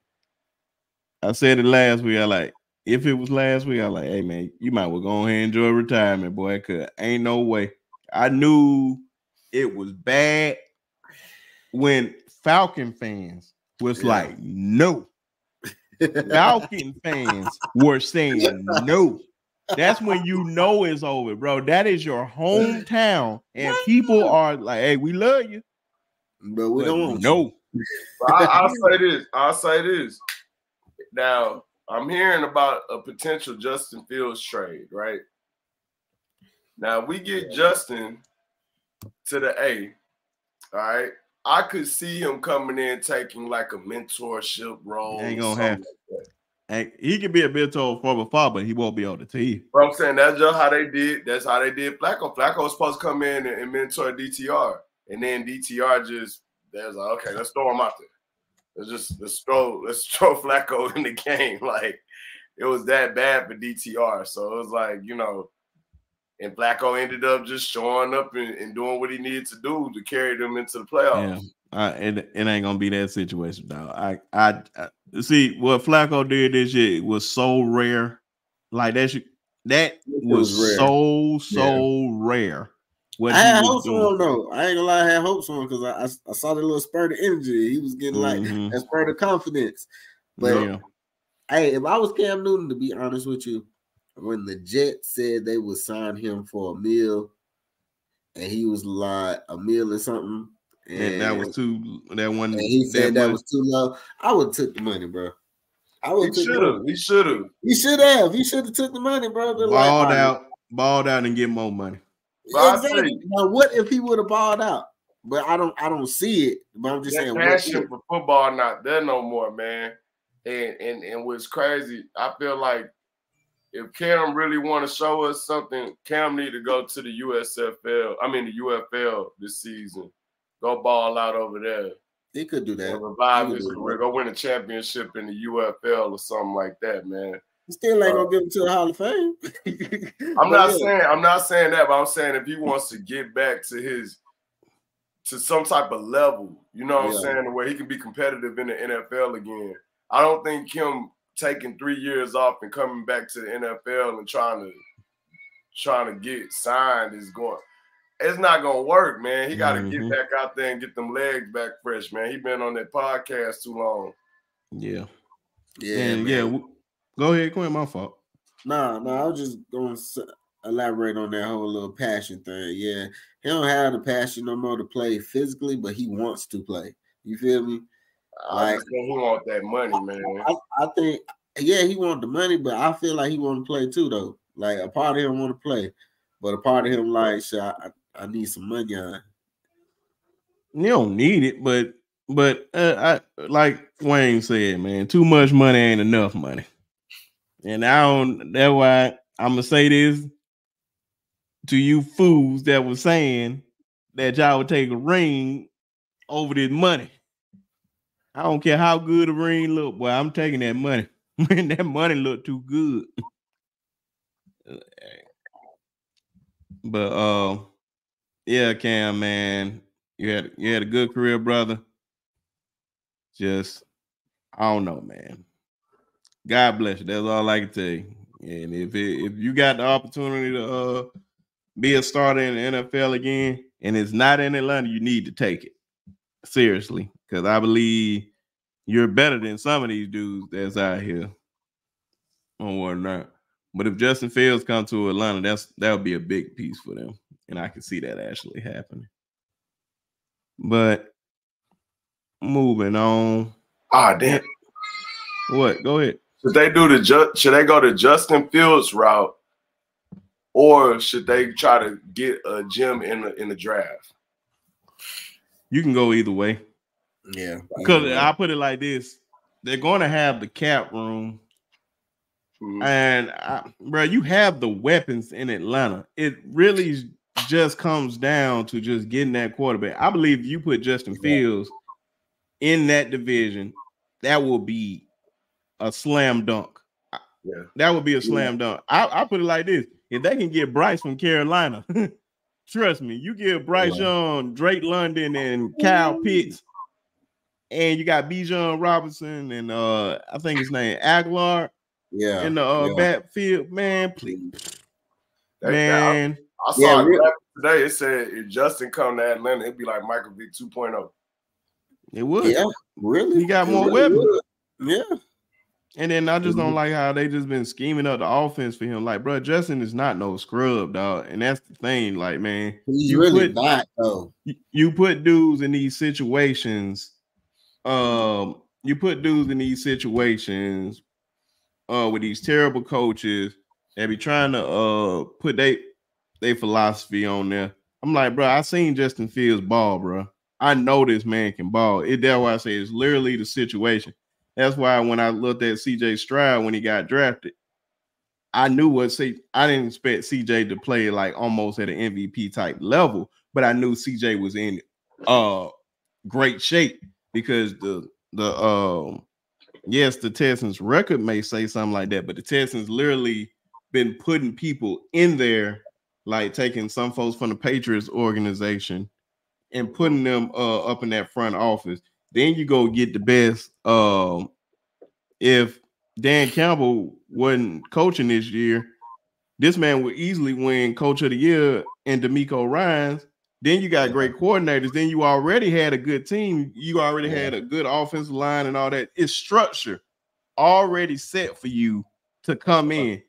I said it last week. I like, if it was last week, I like, hey man, you might well go ahead and enjoy retirement, boy. Cause ain't no way. I knew it was bad when Falcon fans was yeah. like, no. Falcon fans were saying no. That's when you know it's over, bro. That is your hometown, and people are like, "Hey, we love you," but we don't know. I, will say this. I'll say this. Now, I'm hearing about a potential Justin Fields trade, right? Now we get Justin to the A. All right. I could see him coming in taking like a mentorship role. Ain't gonna happen. Like he could be a mentor for far, but he won't be on the team. But I'm saying that's just how they did. That's how they did Flacco. Flacco was supposed to come in and, and mentor DTR, and then DTR just there's like, okay, let's throw him out there. Let's just let's throw let's throw Flacco in the game. Like it was that bad for DTR. So it was like you know, and Flacco ended up just showing up and, and, doing what he needed to do to carry them into the playoffs. Yeah, uh, it, it ain't gonna be that situation, dog. I, I, I see what Flacco did this year was so rare. Like that, should, that was, was so so yeah. rare. What I had hopes on him though. I ain't gonna lie, I had hopes on him because I, I, I saw the little spurt of energy. He was getting mm-hmm. like a spurt of confidence. But yeah. hey, if I was Cam Newton, to be honest with you, when the Jets said they would sign him for a meal, and he was like a meal or something, and, and that was too that one. And he said that, that was too low. I would have took the money, bro. I would. He should have. He should have. He should have. He should have took the money, bro. Balled like, out, balled out, and get more money. exactly. Now, what if he would have balled out? But I don't. I don't see it. But I'm just that saying. Passion for football not there no more, man. And and and what's crazy, I feel like if Cam really want to show us something, Cam need to go to the USFL. I mean the UFL this season. Go ball out over there. He could do that. Revive his career. Go win a championship in the UFL or something like that, man. He still ain't uh, gonna give him to the Hall of Fame. I'm not yeah. saying I'm not saying that, but I'm saying if he wants to get back to his to some type of level, you know what yeah. I'm saying, where he can be competitive in the NFL again. I don't think him taking three years off and coming back to the NFL and trying to trying to get signed is going. It's not gonna work, man. He got to mm-hmm. get back out there and get them legs back fresh, man. He been on that podcast too long. Yeah, yeah, yeah. Go ahead, Quinn. My fault. Nah, nah. I was just going to elaborate on that whole little passion thing. Yeah, he don't have the passion no more to play physically, but he wants to play. You feel me? I like, he want that money, man. I, I, think, yeah, he want the money, but I feel like he want to play too, though. Like a part of him want to play, but a part of him like, I, I need some money on. You don't need it, but but uh, I like Wayne said, man, too much money ain't enough money, and I don't. That's why I'm gonna say this to you fools that was saying that y'all would take a ring over this money. I don't care how good a ring look, boy. I'm taking that money. Man, that money look too good. but uh, yeah, Cam, man, you had you had a good career, brother. Just I don't know, man. God bless you. That's all I can tell you. And if it, if you got the opportunity to uh, be a starter in the NFL again, and it's not in Atlanta, you need to take it seriously because I believe you're better than some of these dudes that's out here on whatnot. But if Justin Fields come to Atlanta, that's that would be a big piece for them, and I can see that actually happening. But moving on. Ah, damn. What? Go ahead. Should they do the ju- should they go to Justin Fields route, or should they try to get a gym in the in the draft? You can go either way. Yeah. Because I put it like this: they're going to have the cap room, mm-hmm. and I, bro, you have the weapons in Atlanta. It really just comes down to just getting that quarterback. I believe you put Justin Fields in that division, that will be a slam dunk. Yeah. That would be a slam yeah. dunk. I, I put it like this: if they can get Bryce from Carolina, trust me, you give Bryce. Young, Drake London, and Kyle Pitts and you got Bijan Robinson and uh I think his name Agholor. Yeah, in the uh, yeah. backfield, man. Please, that, man. I, I saw yeah, it today. It said if Justin come to Atlanta, it'd be like Michael Vick 2.0. It would. Yeah, really. He got it more really weapons. Would. Yeah. And then I just mm-hmm. don't like how they just been scheming up the offense for him. Like, bro, Justin is not no scrub, dog. And that's the thing. Like, man, he's really put, bad though. You put dudes in these situations um, you put dudes in these situations uh with these terrible coaches that be trying to uh put they they philosophy on there. I'm like, bro, I seen Justin Fields ball, bro. I know this man can ball. It that's why I say it's literally the situation. That's why when I looked at CJ Stroud when he got drafted, I knew what C I didn't expect CJ to play like almost at an MVP type level, but I knew CJ was in uh great shape because the the um yes, the Texans record may say something like that, but the Texans literally been putting people in there like taking some folks from the Patriots organization and putting them uh, up in that front office. Then you go get the best. Um, if Dan Campbell wasn't coaching this year, this man would easily win Coach of the Year and DeMeco Ryans. Then you got great coordinators. Then you already had a good team. You already had a good offensive line and all that. It's structure already set for you to come in.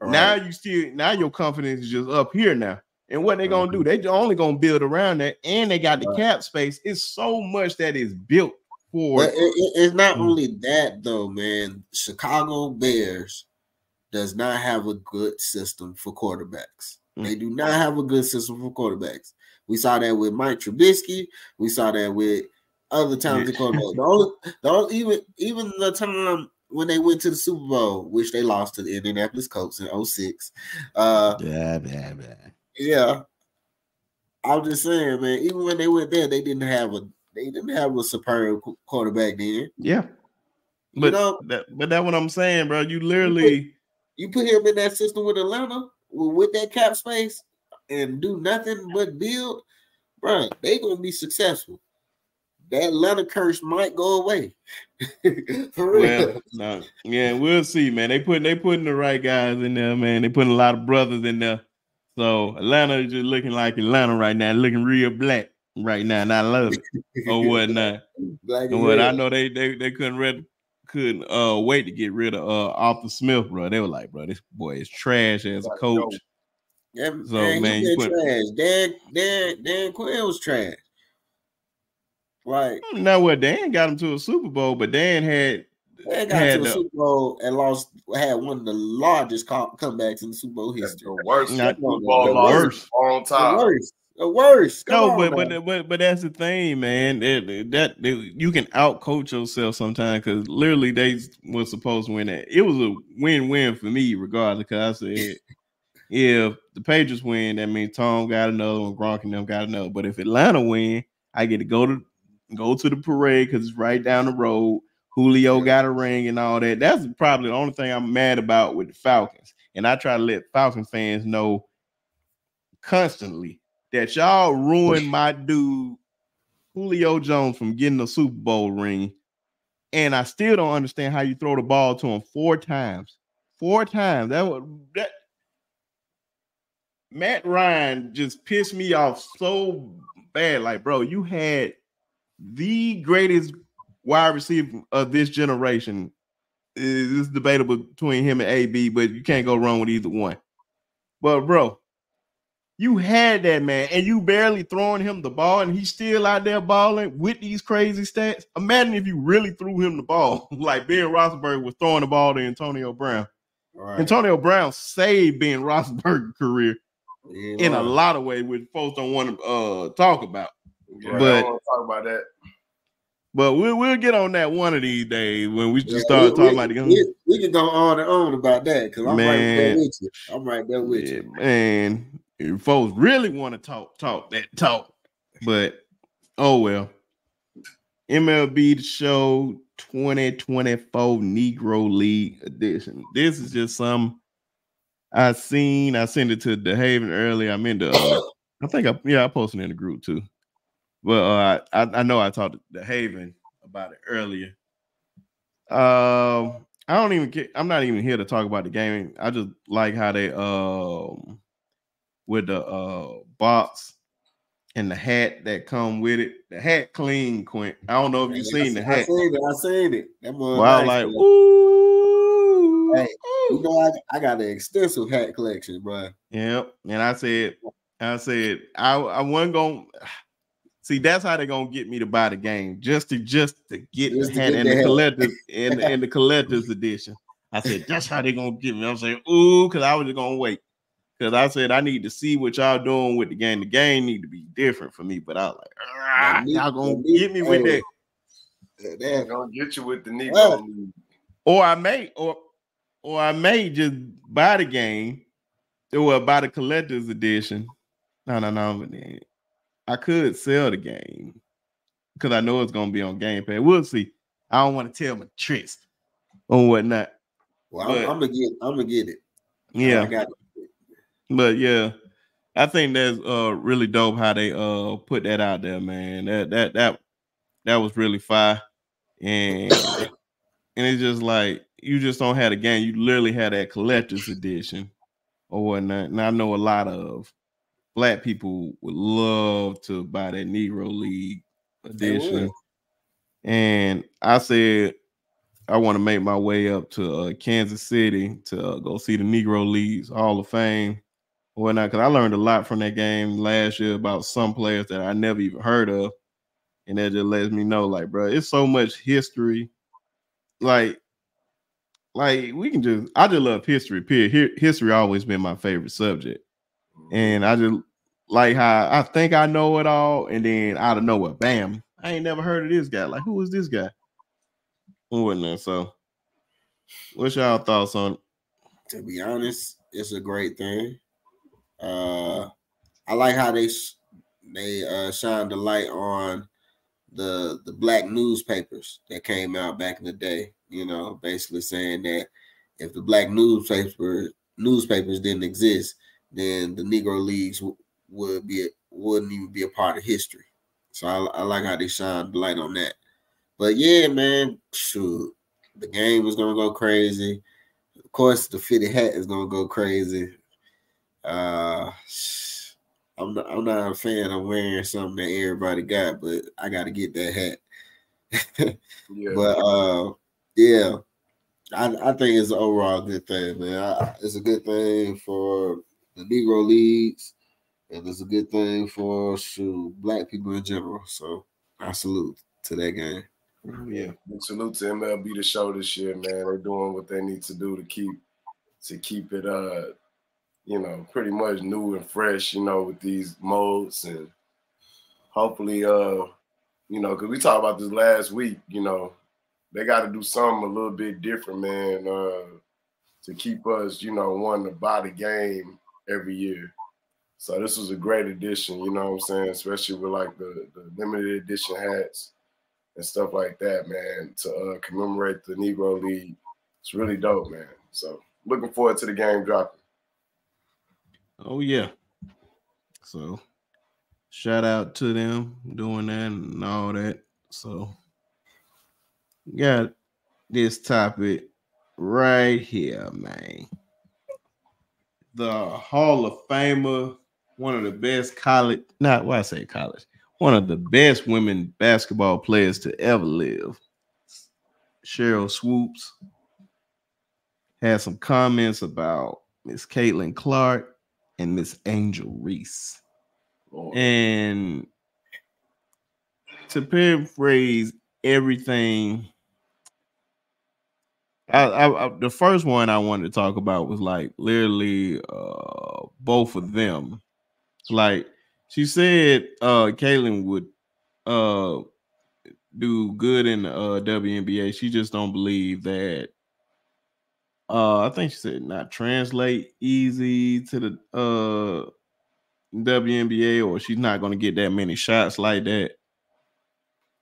Right. Now you still now your confidence is just up here now. And what they gonna do? Mm-hmm. They only gonna build around that, and they got the cap space. It's so much that is built for. It, it, it's not mm. only that though, man. Chicago Bears does not have a good system for quarterbacks. Mm. They do not have a good system for quarterbacks. We saw that with Mike Trubisky. We saw that with other times. Yeah. The only, the only, even even the time when they went to the Super Bowl, which they lost to the Indianapolis Colts in 06. Uh, yeah, yeah, man. Yeah. I'm just saying, man, even when they went there, they didn't have a they didn't have a superb quarterback then. Yeah. But you know, that, but that's what I'm saying, bro. You literally you put, you put him in that system with Atlanta with that cap space and do nothing but build, bro. They gonna be successful that letter curse might go away. For real. no, yeah, we'll see, man. They put they putting the right guys in there, man. They putting a lot of brothers in there. So Atlanta is just looking like Atlanta right now, looking real black right now, and I love it or whatnot. Black and what I know they they they couldn't read couldn't uh wait to get rid of uh Arthur Smith, bro. They were like, bro, this boy is trash as a coach. Yeah, so man, man you put, trash. Dan Dan Dan Quinn was trash. Right. Now, well, Dan got him to a Super Bowl, but Dan had Dan got had to a Super Bowl and lost. Had one of the largest comebacks in the Super Bowl history. The worst Not, Super Bowl the worst. on top. The worst. The worst. Come no, on, but, but but but that's the thing, man. That, that, that you can outcoach yourself sometimes because literally they were supposed to win that. It was a win-win for me, regardless. Because I said if the Patriots win, that means Tom got another one, Gronk and them got another. But if Atlanta win, I get to go to go to the parade because it's right down the road. Julio got a ring and all that. That's probably the only thing I'm mad about with the Falcons. And I try to let Falcon fans know constantly that y'all ruined my dude Julio Jones from getting a Super Bowl ring. And I still don't understand how you throw the ball to him four times. Four times. That was that Matt Ryan just pissed me off so bad. Like, bro, you had the greatest wide receiver of this generation. It's debatable between him and AB, but you can't go wrong with either one. But bro, you had that man, and you barely throwing him the ball, and he's still out there balling with these crazy stats. Imagine if you really threw him the ball, like Ben Roethlisberger was throwing the ball to Antonio Brown. Right. Antonio Brown saved Ben Roethlisberger's career yeah, in a lot of ways, which folks don't want to uh, talk about. Yeah, but talk about that. But we'll we'll get on that one of these days when we just yeah, start we, talking we, about the we, we, can go on and on about that because I'm man, right there with you. I'm right there with yeah, you. Man, if folks really want to talk, talk that talk. But oh well. MLB the show 2024 Negro League edition. This is just some I seen. I sent it to the Haven earlier. I'm in the uh, I think I yeah, I posted in the group too. Well, uh, I I know I talked to the Haven about it earlier. Um, I don't even get. I'm not even here to talk about the game. I just like how they um with the uh box and the hat that come with it. The hat clean, Quint. I don't know if you seen the hat. I seen it. I seen it. That was well, nice, like, ooh, hey, you know, I, I got an extensive hat collection, bro. Yep. And I said, I said, I I wasn't gonna See, that's how they're gonna get me to buy the game, just to just to get just the hand in the collectors in, in the collectors edition. I said that's how they're gonna get me. I'm saying, ooh, because I was just gonna wait. Because I said I need to see what y'all doing with the game. The game need to be different for me. But I was like, ah, y'all gonna get me with that. They're gonna get you with the Negro. Or I may, or or I may just buy the game, or buy the collector's edition. No, no, no. But then I could sell the game because I know it's gonna be on Game Pass. We'll see. I don't want to tell my tricks or whatnot. Well, but, I'm, I'm, gonna get. I'm gonna get it. Yeah, I got it. But yeah, I think that's uh really dope how they uh put that out there, man. That that that that was really fire. And and it's just like you just don't have the game. You literally had that collector's edition or whatnot. And I know a lot of black people would love to buy that Negro League edition. And I said I want to make my way up to uh, Kansas City to uh, go see the Negro Leagues Hall of Fame or whatnot. Because I learned a lot from that game last year about some players that I never even heard of, and that just lets me know, like, bro, it's so much history. Like, like we can just, I just love history. Period. History always been my favorite subject, and I just like how I think I know it all, and then out of nowhere, bam, I ain't never heard of this guy. Like, who is this guy? whatnot. So, what's y'all thoughts on? To be honest, it's a great thing. Uh, I like how they they uh shine the light on the the black newspapers that came out back in the day. You know, basically saying that if the black newspaper newspapers didn't exist, then the Negro Leagues w- would be wouldn't even be a part of history. So I, I like how they shine the light on that. But yeah, man, shoot, the game is gonna go crazy. Of course, the fitted hat is gonna go crazy. Uh, I'm not, I'm not a fan of wearing something that everybody got, but I got to get that hat. yeah. But uh, yeah, I, I think it's an overall good thing, man. I, it's a good thing for the Negro leagues, and it's a good thing for shoot, black people in general. So I salute to that game. Yeah. Salute to MLB the show this year, man. They're doing what they need to do to keep to keep it uh you know pretty much new and fresh, you know, with these modes and hopefully uh you know, because we talked about this last week, you know, they got to do something a little bit different, man, uh, to keep us, you know, wanting to buy the game every year. So this was a great addition, you know what I'm saying, especially with like the, the limited edition hats and stuff like that, man, to uh, commemorate the Negro League. It's really dope, man. So looking forward to the game dropping. Oh yeah. So shout out to them doing that and all that. So got this topic right here, man. The Hall of Famer, one of the best college, not why I say college, one of the best women basketball players to ever live. Sheryl Swoopes had some comments about Miss Caitlin Clark and Miss Angel Reese. And to paraphrase everything, I, I, the first one I wanted to talk about was like literally uh, both of them. Like she said uh Caitlin would uh do good in the uh, WNBA. She just don't believe that uh I think she said not translate easy to the uh WNBA or she's not gonna get that many shots like that.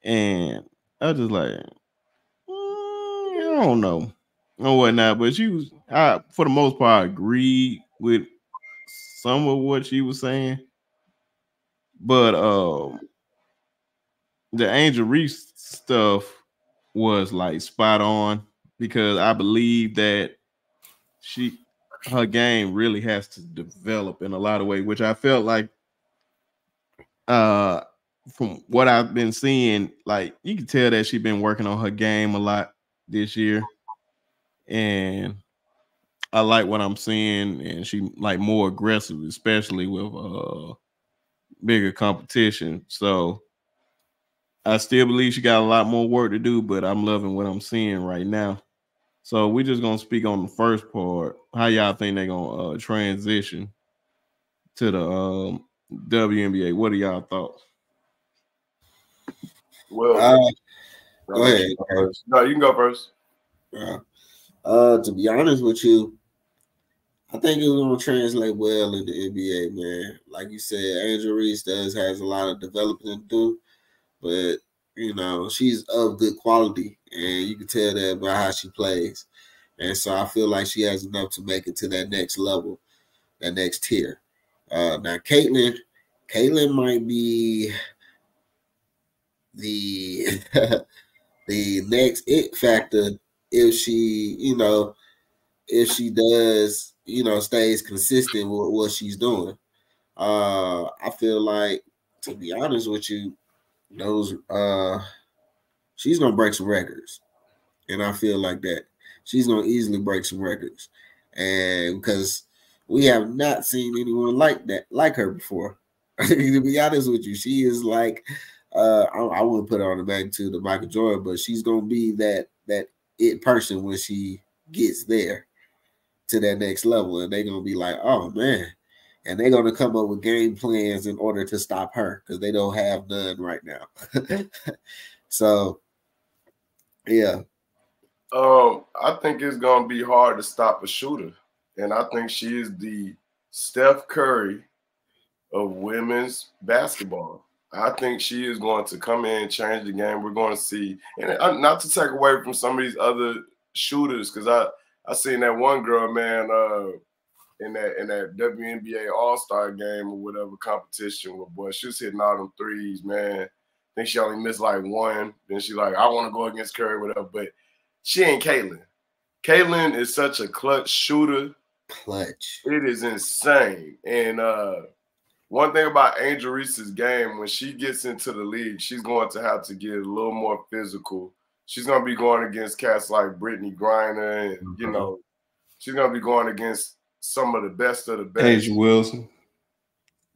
And I was just like, don't know or whatnot, but she was I for the most part agreed with some of what she was saying. But um the Angel Reese stuff was like spot on because I believe that she her game really has to develop in a lot of ways, which I felt like uh from what I've been seeing, like you can tell that she's been working on her game a lot this year. And I like what I'm seeing, and she like more aggressive, especially with uh bigger competition. So I still believe she got a lot more work to do, but I'm loving what I'm seeing right now. So we're just gonna speak on the first part. How y'all think they're gonna uh, transition to the um, WNBA? What are y'all thoughts? Well, uh, go ahead. No, you can go first. Uh, uh, to be honest with you, I think it's gonna translate well in the NBA, man. Like you said, Angel Reese does has a lot of developing to do, but you know she's of good quality, and you can tell that by how she plays. And so I feel like she has enough to make it to that next level, that next tier. Uh, now Caitlin, Caitlin might be the the next it factor if she, you know, if she does, you know, stays consistent with what she's doing. Uh, I feel like, to be honest with you, those uh, she's gonna break some records, and I feel like that she's gonna easily break some records, and because we have not seen anyone like that, like her before. to be honest with you, she is like uh, I, I wouldn't put her on the magnitude of Michael Jordan, but she's gonna be that that it person when she gets there to that next level, and they're gonna be like, oh man, and they're gonna come up with game plans in order to stop her because they don't have none right now. so, yeah. Um, I think it's gonna be hard to stop a shooter, and I think she is the Steph Curry of women's basketball. I think she is going to come in and change the game. We're going to see, and not to take away from some of these other shooters, because I I seen that one girl, man, uh, in that in that WNBA All Star game or whatever competition with boy, she was hitting all them threes, man. I think she only missed like one. Then she like, I want to go against Curry, whatever. But she ain't Caitlin. Caitlin is such a clutch shooter. Clutch. It is insane. And uh one thing about Angel Reese's game, when she gets into the league, she's going to have to get a little more physical. She's going to be going against cats like Brittney Griner, and mm-hmm. you know, she's going to be going against some of the best of the best. A'ja Wilson,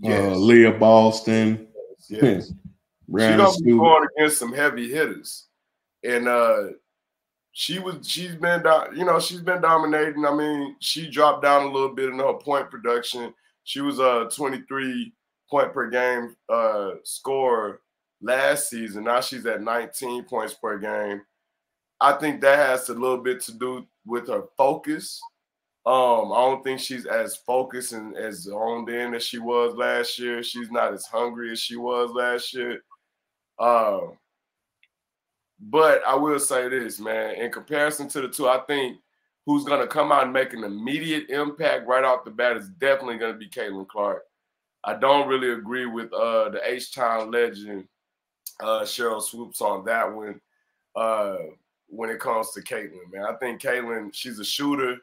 uh, yes. uh, Aliyah Boston, yes. yes. she's going to be going against some heavy hitters, and uh, she was she's been you know she's been dominating. I mean, she dropped down a little bit in her point production she was a 23 point per game uh, score last season. Now she's at 19 points per game. I think that has a little bit to do with her focus. Um, I don't think she's as focused and as zoned in as she was last year. She's not as hungry as she was last year. Uh, but I will say this, man. In comparison to the two, I think who's going to come out and make an immediate impact right off the bat is definitely going to be Caitlin Clark. I don't really agree with uh, the H Town legend uh, Sheryl Swoopes on that one uh, when it comes to Caitlin, man. I think Caitlin, she's a shooter,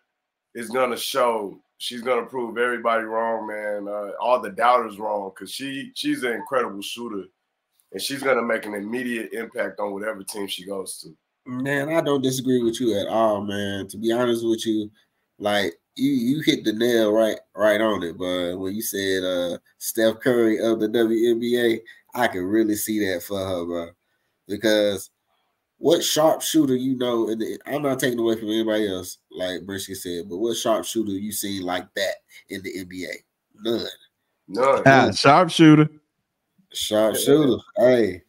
is going to show. She's going to prove everybody wrong, man. Uh, all the doubters wrong because she she's an incredible shooter, and she's going to make an immediate impact on whatever team she goes to. Man, I don't disagree with you at all, man. To be honest with you, like you you hit the nail right right on it, but when you said uh Steph Curry of the WNBA, I can really see that for her, bro. Because what sharpshooter you know, and I'm not taking away from anybody else, like Brisky said, but what sharpshooter you seen like that in the NBA? None. None. Ah, sharpshooter. Sharpshooter. Hey,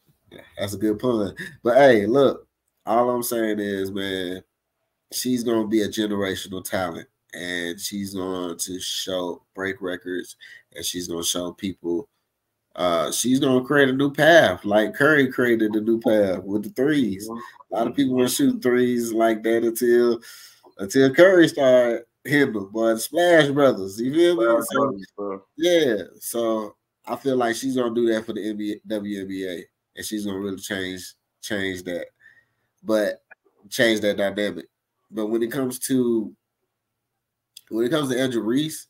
that's a good pun. But hey, look, all I'm saying is, man, she's gonna be a generational talent, and she's going to show break records, and she's gonna show people. Uh, she's gonna create a new path, like Curry created a new path with the threes. A lot of people were shooting threes like that until until Curry started hitting them, but Splash Brothers, you feel me? So, yeah, so I feel like she's gonna do that for the NBA, WNBA, and she's gonna really change change that but change that dynamic. But when it comes to when it comes to Angel Reese,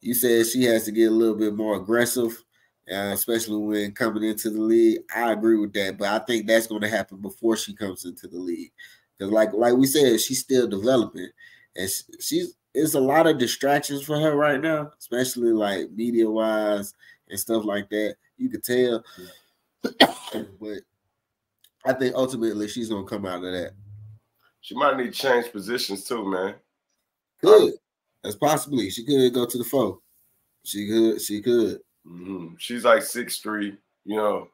you said she has to get a little bit more aggressive, uh, especially when coming into the league. I agree with that, but I think that's going to happen before she comes into the league. Because, like like we said, she's still developing, and she's it's a lot of distractions for her right now, especially like media wise and stuff like that. You could tell, but I think ultimately she's gonna come out of that. She might need to change positions too, man. Could that's possibly she could go to the four. She could. She could. Mm-hmm. She's like six three. You know,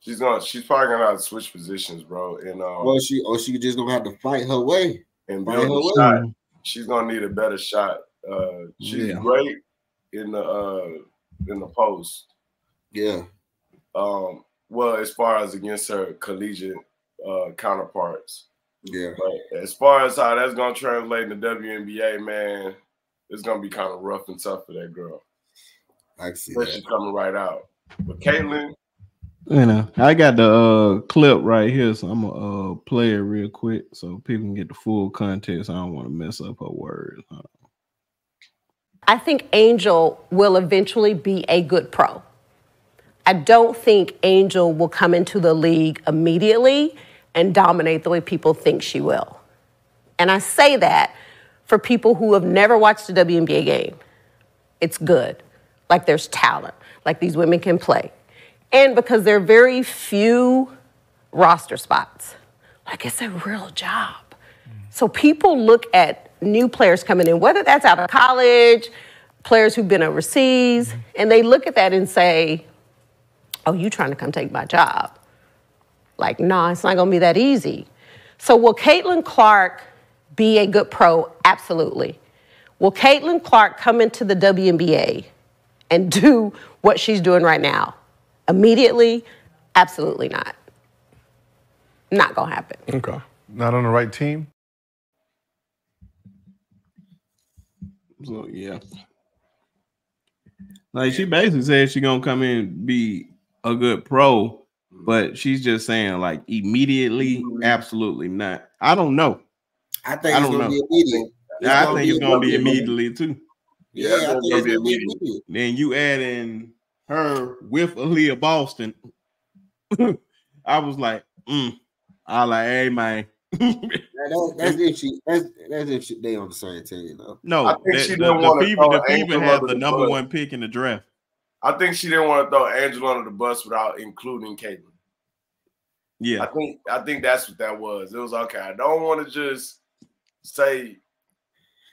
she's gonna. She's probably gonna have to switch positions, bro. And um, well, she or she just gonna have to fight her way and build a shot. She's gonna need a better shot. Uh, she's yeah. great in the uh in the post. Yeah. Um, well, as far as against her collegiate uh, counterparts. Yeah. But as far as how that's gonna translate in the WNBA, man, it's gonna be kind of rough and tough for that girl. I see that. that. She's coming right out. But Caitlin, You know, I got the uh, clip right here, so I'm gonna uh, play it real quick so people can get the full context. I don't want to mess up her words. Hold. I think Angel will eventually be a good pro. I don't think Angel will come into the league immediately and dominate the way people think she will. And I say that for people who have never watched a WNBA game. It's good. Like there's talent, like these women can play. And because there are very few roster spots, like it's a real job. So people look at new players coming in, whether that's out of college, players who've been overseas, and they look at that and say, Oh, you trying to come take my job. Like, nah, it's not gonna be that easy. So will Caitlin Clark be a good pro? Absolutely. Will Caitlin Clark come into the WNBA and do what she's doing right now? Immediately? Absolutely not. Not gonna happen. Okay. Not on the right team. So yeah, like she basically said she gonna come in and be a good pro, but she's just saying like immediately, absolutely not. I don't know. I think I it's don't gonna know. be immediate. I think it's gonna be immediate. immediately too. Yeah, Yeah, I think gonna it's be gonna be immediate. immediate. Then you add in her with Aliyah Boston. I was like, mm. I like, hey man. That, that's if she that's that's if she, they on the same team though. no, I think the, she the, didn't the wanna FIBA, throw the FIBA Angel had the the number one pick in the draft. I think she didn't want to throw Angel under the bus without including Caitlin. I think I think that's what that was. It was okay. I don't want to just say.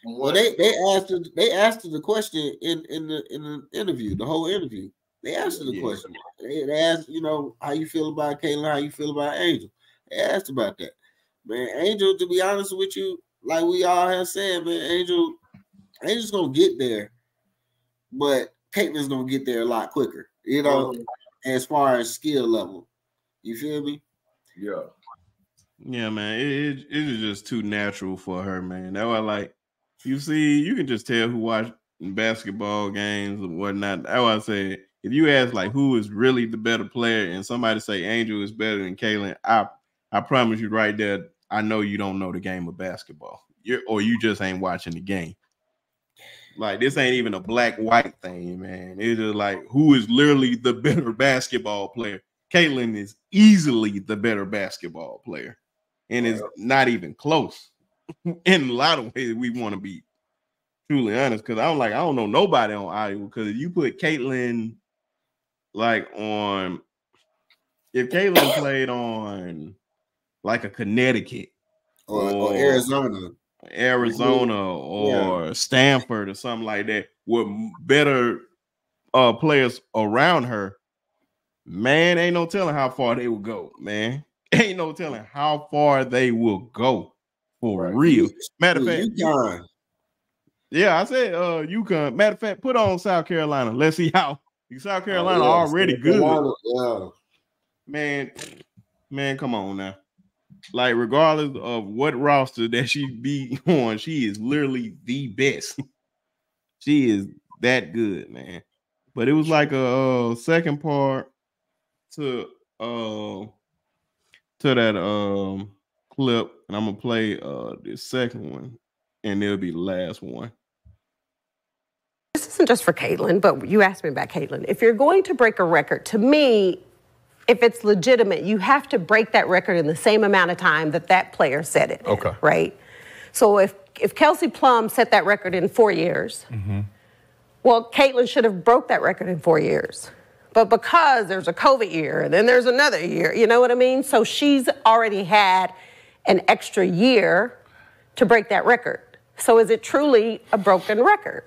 Well, they they asked her, they asked her the question in in the in the interview, the whole interview. They asked her the Yeah. question. They, they asked, you know, how you feel about Caitlin, how you feel about Angel. They asked about that. Man, Angel, to be honest with you, like we all have said, man, Angel, Angel's gonna get there, but Caitlin's gonna get there a lot quicker. You know, oh, as far as skill level. You feel me? yeah. yeah, man. It, it it is just too natural for her, man. That why like you see, you can just tell who watch basketball games and whatnot. That's why I say if you ask like who is really the better player and somebody say Angel is better than Caitlin, I I promise you right there, I know you don't know the game of basketball. You're or you just ain't watching the game. Like this ain't even a black white thing, man. It's just like who is literally the better basketball player. Caitlin is easily the better basketball player, and it's not even close. In a lot of ways, we want to be truly honest because I'm like I don't know nobody on Iowa because if you put Caitlin like on if Caitlin played on like a Connecticut Or, Oh. or Arizona. Arizona or Stanford or something like that with better uh players around her, man, ain't no telling how far they will go, man. Ain't no telling how far they will go for Right. real. Matter of fact, UConn. yeah, I said uh UConn. Matter of fact, put on South Carolina. Let's see how South Carolina Oh, yeah, already South good. Carolina, Yeah. Man, man, come on now. Like, regardless of what roster that she be on, she is literally the best. she is that good, man. But it was like a second part to uh to that um clip, and I'm gonna play uh the second one, and it'll be the last one. This isn't just for Caitlin, but you asked me about Caitlin. If you're going to break a record, to me, if it's legitimate, you have to break that record in the same amount of time that that player set it. in, Okay. right? So if if Kelsey Plum set that record in four years, mm-hmm. well, Caitlin should have broke that record in four years. But because there's a COVID year and then there's another year, you know what I mean? So she's already had an extra year to break that record. So is it truly a broken record?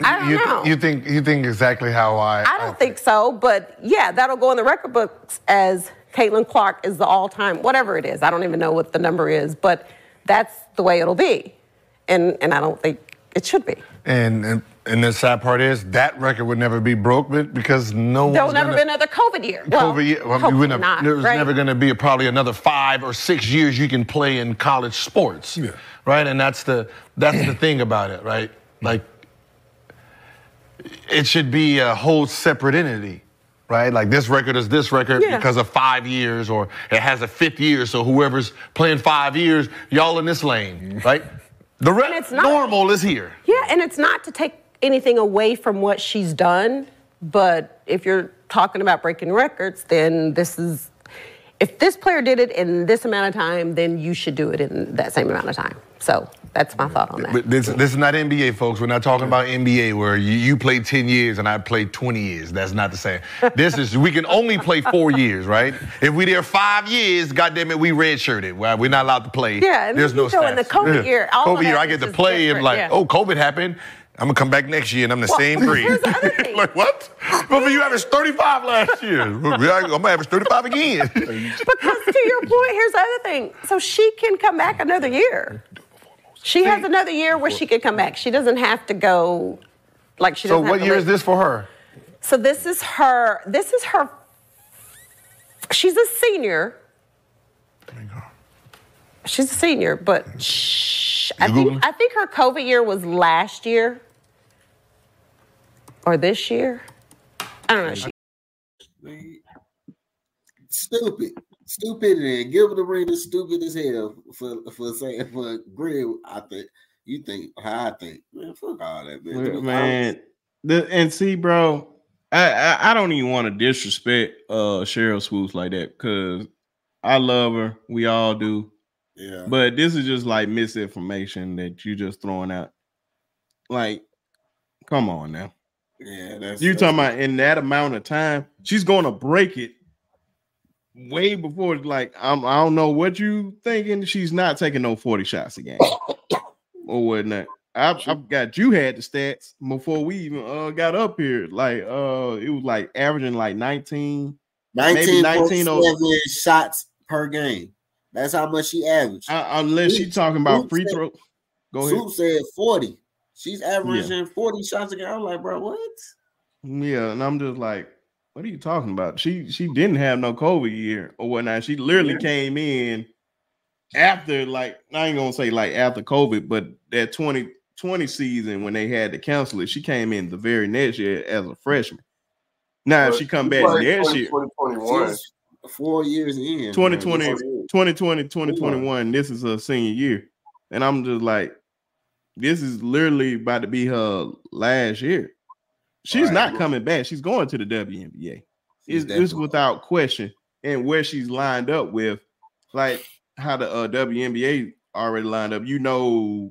I, I don't you, know. you think you think exactly how I? I don't think so, but yeah, that'll go in the record books as Caitlin Clark is the all-time, whatever it is. I don't even know what the number is, but that's the way it'll be, and and I don't think it should be. And, and and the sad part is that record would never be broke because no one. There'll never gonna, be another COVID year. Well, COVID year. Well, we wouldn't have- not, there was right? never going to be probably another five or six years you can play in college sports, Yeah. right? And that's the that's the thing about it, right? Like it should be a whole separate entity, right? Like this record is this record Yeah. because of five years, or it has a fifth year. So whoever's playing five years, y'all in this lane, right? The re- it's not- normal is here. Yeah, and it's not to take anything away from what she's done, but if you're talking about breaking records, then this is if this player did it in this amount of time, then you should do it in that same amount of time. So that's my thought on that. But this, this is not NBA, folks. We're not talking about NBA where you, you played 10 years and I played 20 years. That's not the same. This is, we can only play four years, right? If we there five years, goddamn it, we redshirted. Well, we're not allowed to play. Yeah, and There's no throw in the stats. COVID year, all COVID year, I get to play and like, yeah. oh, COVID happened. I'm gonna come back next year and I'm the Well, same grade. the like what? But you averaged 35 last year. I'm gonna average 35 again. Because to your point, here's the other thing. So she can come back another year. She has another year where she could come back. She doesn't have to go like she so doesn't have what to year leave. is this for her? So this is her. This is her. She's a senior. She's a senior, but sh- I think Googling? I think her COVID year was last year or this year. I don't know. She, Stupid. Stupidity. And Gilbert Arenas stupid as hell for for saying for agreeing. I think you think how I think. Man, fuck all that, man. man. The, and see, bro, I, I I don't even want to disrespect uh Sheryl Swoopes like that because I love her. We all do. Yeah. But this is just like misinformation that you just throwing out. Like, come on now. yeah, that's You that's- talking about in that amount of time, she's gonna break it way before like I'm I don't know what you thinking. She's not taking no 40 shots a game or whatnot. I've, I've got you had the stats before we even uh got up here. Like uh it was like averaging like 19. maybe 19 or- 19.7 shots per game. That's how much she averaged. Uh, unless she talking about Swoop free said- throw. Go ahead. Swoop said 40. She's averaging 40 shots a game. I'm like, bro, what? Yeah, and I'm just like, what are you talking about? She she didn't have no COVID year or whatnot. She literally came in after like I ain't gonna say like after COVID, but that 2020 season when they had to cancel it, she came in the very next year as a freshman. Now if she come back played next year, 2021. Four years in. 2020, man. 2020, 2021, this is her senior year. And I'm just like, this is literally about to be her last year. She's Right. not coming back. She's going to the WNBA. It's, it's without question. And where she's lined up with, like how the uh, WNBA already lined up. You know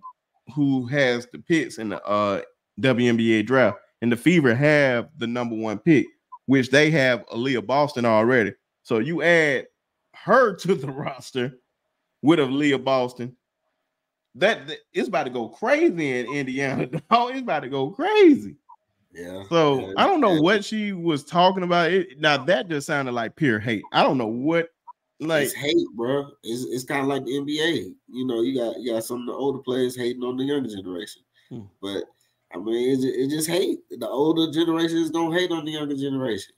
who has the picks in the uh, WNBA draft. And the Fever have the number one pick, which they have Aliyah Boston already. So you add her to the roster with Aliyah Boston. That, that- it's about to go crazy in Indiana. dog. It's about to go crazy. Yeah. So yeah, I don't know yeah. what she was talking about. It now that just sounded like pure hate. I don't know what like it's hate, bro. It's, it's kind of like the NBA. You know, you got you got some of the older players hating on the younger generation, Hmm. but I mean, it's, it's just hate. The older generation is gonna hate on the younger generation,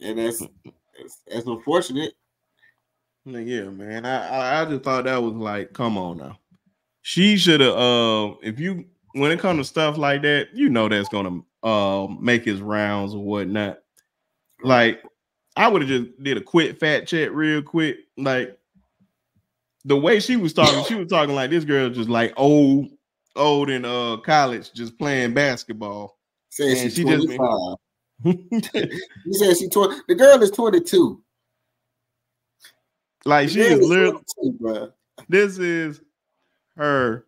and that's that's, that's unfortunate. Yeah, man. I, I I just thought that was like, come on now. She should have uh if you when it comes to stuff like that, you know that's gonna uh make his rounds or whatnot. Like I would have just did a quick fat check real quick. Like the way she was talking, she was talking like this girl just like old, old in uh college, just playing basketball. Says she's she just twenty five. He said she twenty. The girl is twenty two. like she is literally bro. this is her.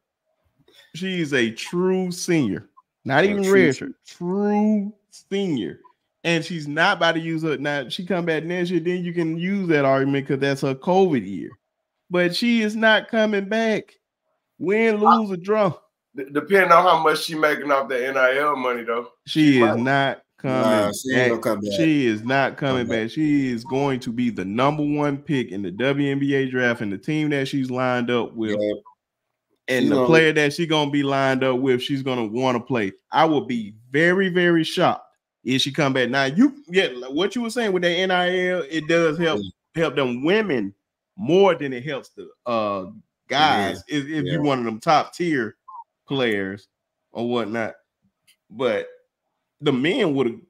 She's a true senior, not even true redshirt, true senior. And she's not about to use her now. She come back next year, then you can use that argument because that's her COVID year. But she is not coming back. Win, uh, lose, or draw. Depending on how much she making off the NIL money, though. She is might. not coming Nah, she back. gonna come back. She is not coming Come back. She is going to be the number one pick in the WNBA draft, and the team that she's lined up with Yeah. And She the gonna- player that she's gonna be lined up with, she's gonna want to play. I will be very, very shocked if she come back. Now, you yeah, what you were saying with that NIL, it does help help them women more than it helps the uh guys. If, if Yeah. you're one of them top tier players or whatnot, but the men would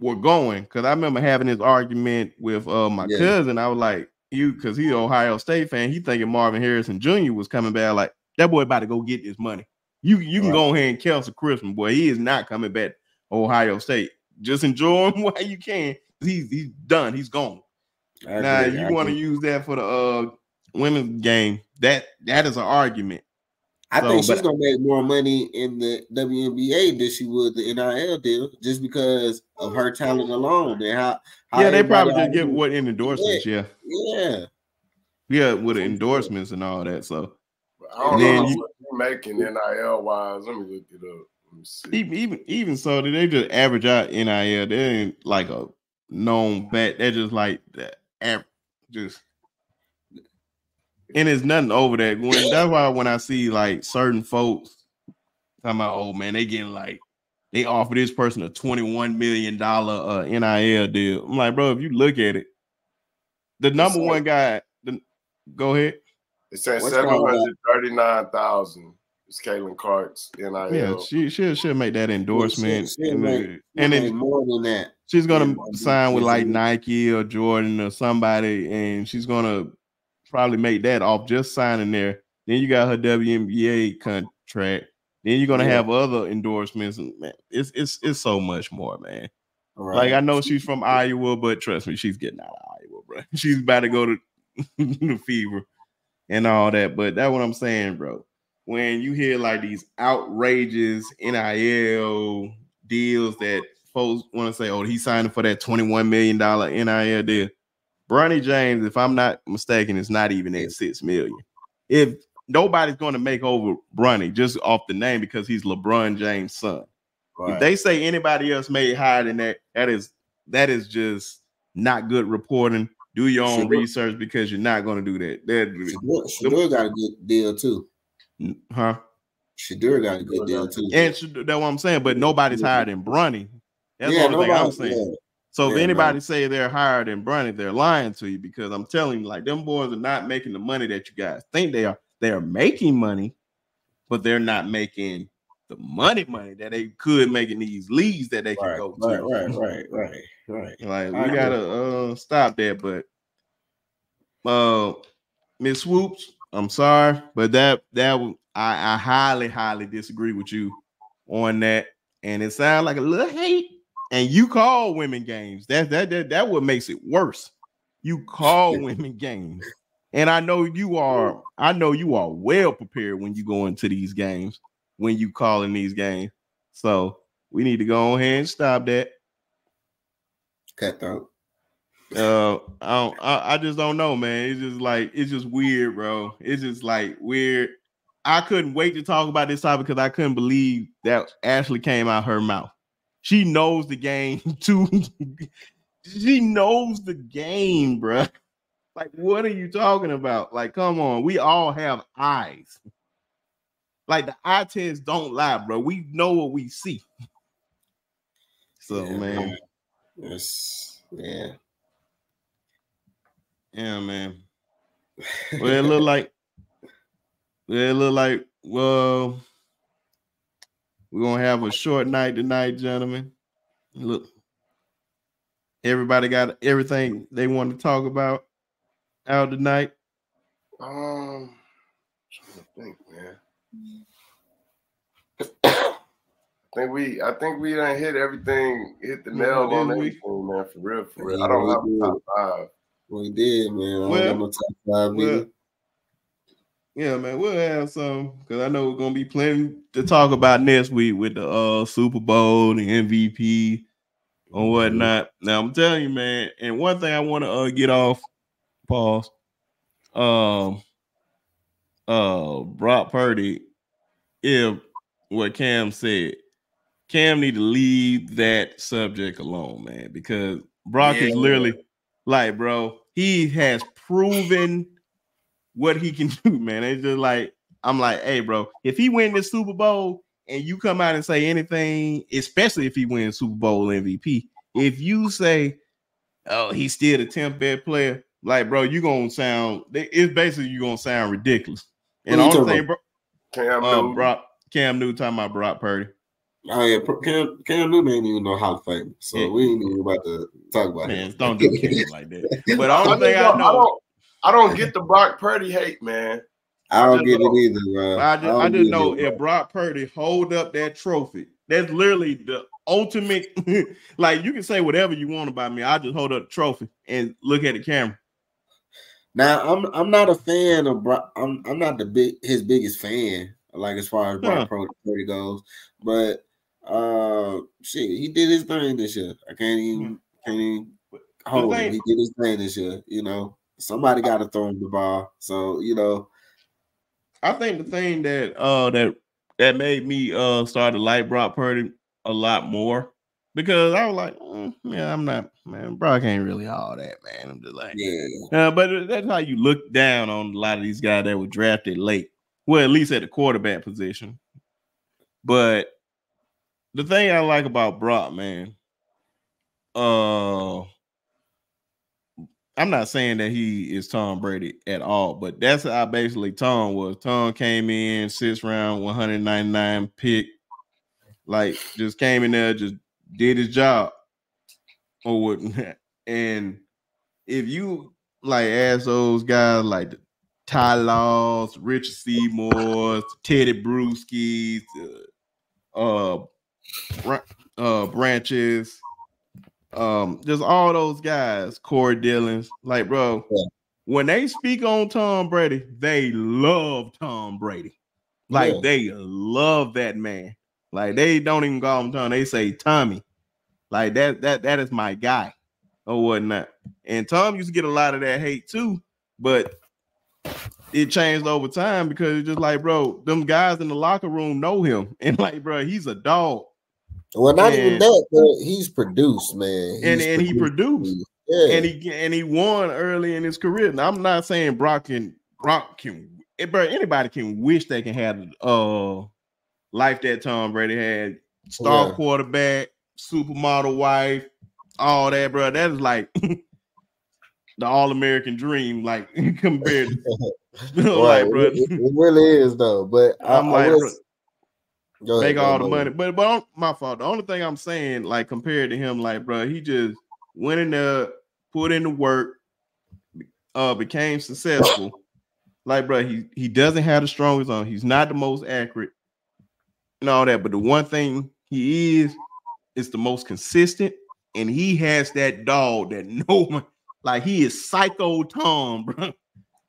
were going because I remember having this argument with uh my Yeah. cousin. I was like, you because he Ohio State fan, he thinking Marvin Harrison Jr. was coming back. Like that boy about to go get this money. You you can Right. go ahead and cancel Christmas, boy. He is not coming back to Ohio State. Just enjoy him while you can. He's he's done. He's gone. I Now agree, you want to use that for the uh women's game. That that is an argument. I So, think she's but- gonna make more money in the WNBA than she would the NIL deal, just because of her talent alone and how. how yeah, they probably just get what in endorsements. Yeah, Yeah, yeah, with endorsements and all that. So I don't know then you- much you making NIL wise. Let me look it up. Let me see. even even even so, they just average out NIL. They ain't like a known bet. They're just like the average, just. And it's nothing over that. When that's why when I see like certain folks talking about, oh man, they getting like they offer this person a twenty-one million dollar uh, NIL deal. I'm like, bro, if you look at it, the number one guy, the, go ahead. It says What's seven wrong with hundred thirty nine thousand. It's Caitlin Clark's NIL. Yeah, she she should make that endorsement, she'll and, make- and and then more than that. She's gonna Yeah, sign with like. Nike or Jordan or somebody, and she's gonna probably make that off just signing there. Then you got her WNBA contract. Then you're gonna Yeah. have other endorsements. And man, it's it's it's so much more, man. Right. Like I know she's from Iowa, but trust me, she's getting out of Iowa, bro. She's about to go to the fever and all that. But that's what I'm saying, bro. When you hear like these outrageous NIL deals that folks want to say, oh, he's signing for that $21 million NIL deal. Bronny James, if I'm not mistaken, is not even at six million. If nobody's going to make over Bronny just off the name because he's LeBron James' son. If they say anybody else made higher than that, that is that is just not good reporting. Do your own research because you're not going to do that. That Shedeur, Shedeur got a good deal too. huh? Shedeur got a good deal too. And that's what I'm saying. But nobody's higher than Bronny. That's yeah, the only thing I'm saying. yeah. So if Yeah, anybody man. say they're higher than Bronny, they're lying to you because I'm telling you, like them boys are not making the money that you guys think they are. They are making money, but they're not making the money money that they could make in these leagues that they can Right, go right, to. right, right, right, right. right. Like we gotta uh stop that. But uh Miss Swoopes, I'm sorry, but that that I, I highly, highly disagree with you on that. And it sounds like a little hate. And you call women games. That that that that what makes it worse. You call women games. And I know you are, I know you are well prepared when you go into these games, when you call in these games. So we need to go on ahead and stop that. Cutthroat. Uh, I don't, I, I just don't know, man. It's just like it's just weird, bro. It's just like weird. I couldn't wait to talk about this topic because I couldn't believe that Ashley came out her mouth. She knows the game too. she knows the game, bro. Like, what are you talking about? Like, come on, we all have eyes. Like the eye test don't lie, bro. We know what we see. So, Yeah, man. Yes. Yeah. Yeah, man. Well, it look like it look like well, we're gonna have a short night tonight, gentlemen. Look, everybody got everything they want to talk about out tonight. Um, trying to think, man. I think we, I think we done hit everything, hit the Yeah, nail on didn't we? everything, man. For real, for real. Yeah, I don't we have a did. top five. We did, man. I don't Well, got no top five well. Yeah, man, we'll have some because I know we're gonna be plenty to talk about next week with the uh Super Bowl, the MVP, or whatnot. Now I'm telling you, man, and one thing I want to uh get off, pause. Um, uh, Brock Purdy, if what Cam said, Cam need to leave that subject alone, man, because Brock is literally like, bro, he has proven what he can do, man. It's just like I'm like, hey, bro, if he win this Super Bowl and you come out and say anything, especially if he wins Super Bowl MVP, if you say, oh, he's still the 10th best player, like, bro, you gonna sound it's basically you gonna sound ridiculous. And Who the you only talking thing, bro, Cam uh, Newton. Brock Cam Newton talking about Brock Purdy. Oh yeah, Cam, Cam Newton ain't even know how to fight, so yeah. we ain't even about to talk about man, it. Don't do Cam like that. But all the thing I know, I don't, I don't get the Brock Purdy hate, man. I don't get know. it either, bro. I just, I, I just know it, if Brock Purdy hold up that trophy, that's literally the ultimate. like you can say whatever you want about me. I just hold up the trophy and look at the camera. Now I'm I'm not a fan of Brock. I'm I'm not the big his biggest fan. Like as far as Brock huh. Purdy goes, but uh, shit, he did his thing this year. I can't even hmm. can't even hold him. He did his thing this year. You know, somebody got to throw him the ball. So you know, I think the thing that uh that that made me uh start to like Brock Purdy a lot more because I was like, mm, yeah, I'm not, man. Brock ain't really all that, man. I'm just like, yeah. Uh, but that's how you look down on a lot of these guys that were drafted late. Well, at least at the quarterback position. But the thing I like about Brock, man, uh, I'm not saying that he is Tom Brady at all, but that's how basically Tom was. Tom came in sixth round, 199 pick, like just came in there, just did his job or what. And if you like ask those guys like Ty Laws, Richard Seymour, Tedy Bruschi, uh, uh, Branches, um, just all those guys, Corey Dillons, like bro, yeah. when they speak on Tom Brady, they love Tom Brady. Like yeah. they love that man. Like they don't even call him Tom, they say Tommy. Like that, that, that is my guy or whatnot. And Tom used to get a lot of that hate too, but it changed over time because it's just like, bro, them guys in the locker room know him, and like, bro, he's a dog. Well, not and, even that, but he's produced, man. He's and and produced. he produced. Yeah. And he and he won early in his career. Now, I'm not saying Brock can Brock can eh, bro, anybody can wish they can have uh life that Tom Brady had. Star yeah. quarterback, supermodel wife, all that, bro. That is like the all American dream, like compared to like, bro. It, it, really is though. But I'm I, like, I make all the money. But but my fault. The only thing I'm saying, like compared to him, like bro, he just went in there, put in the work, uh, became successful. like bro, he he doesn't have the strongest on. He's not the most accurate and all that. But the one thing he is is the most consistent, and he has that dog that no one like. He is psycho Tom, bro.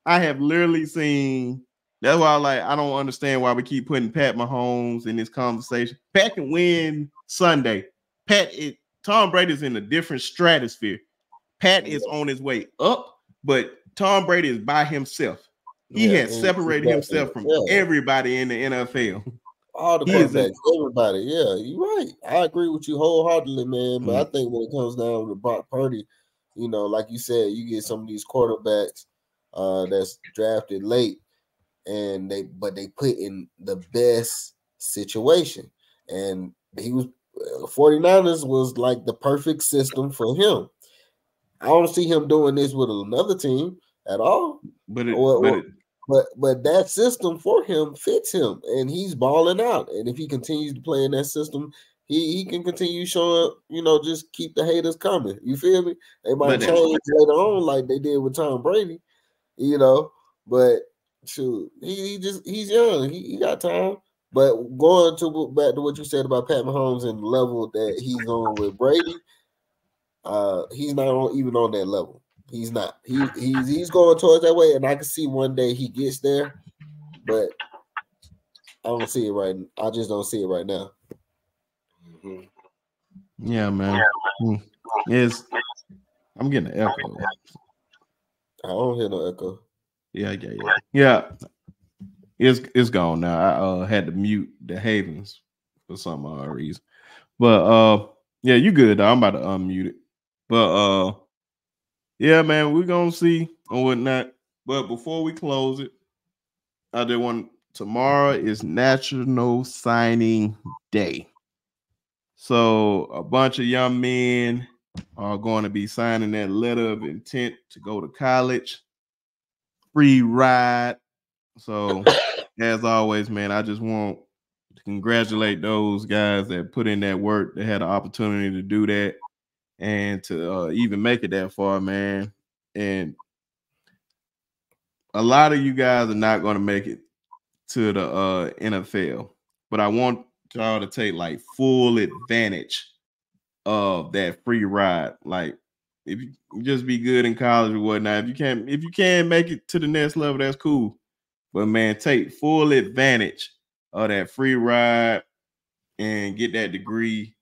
I have literally seen that's why I like I don't understand why we keep putting Pat Mahomes in this conversation. Pat can win Sunday. Pat it, Tom Brady's in a different stratosphere. Pat is on his way up, but Tom Brady is by himself. He yeah, has separated himself from everybody in the NFL. All the quarterbacks, everybody. Yeah, you're right. I agree with you wholeheartedly, man. But mm-hmm. I think when it comes down to Brock Purdy, you know, like you said, you get some of these quarterbacks uh, that's drafted late and they but they put in the best situation. And he was 49ers uh, was like the perfect system for him. I don't see him doing this with another team at all. But it, or, but, it, but but that system for him fits him, and he's balling out. And if he continues to play in that system, he, he can continue showing. Up, you know, just keep the haters coming. You feel me? They might change later on, like they did with Tom Brady. You know, but shoot, he, he just he's young. He, he got time. But going to back to what you said about Pat Mahomes and the level that he's on with Brady, uh, he's not on, even on that level. He's not. He, he's he's going towards that way, and I can see one day he gets there, but I don't see it right. I just don't see it right now. Mm-hmm. Yeah, man. Mm. It's I'm getting an echo. I don't hear no echo. Yeah, yeah, yeah. Yeah. It's it's gone now. I uh had to mute the Havens for some odd reason. But uh yeah, you good though. I'm about to unmute it. But uh yeah, man, we're gonna see or whatnot. But before we close it, I did want tomorrow is National Signing Day. So a bunch of young men are going to be signing that letter of intent to go to college free ride. So as always, man, I just want to congratulate those guys that put in that work, that had the opportunity to do that, and to uh, even make it that far, man. And a lot of you guys are not going to make it to the uh, NFL, but I want y'all to take like full advantage of that free ride. Like if you just be good in college or whatnot, if you can't if you can't make it to the next level, that's cool. But man, take full advantage of that free ride and get that degree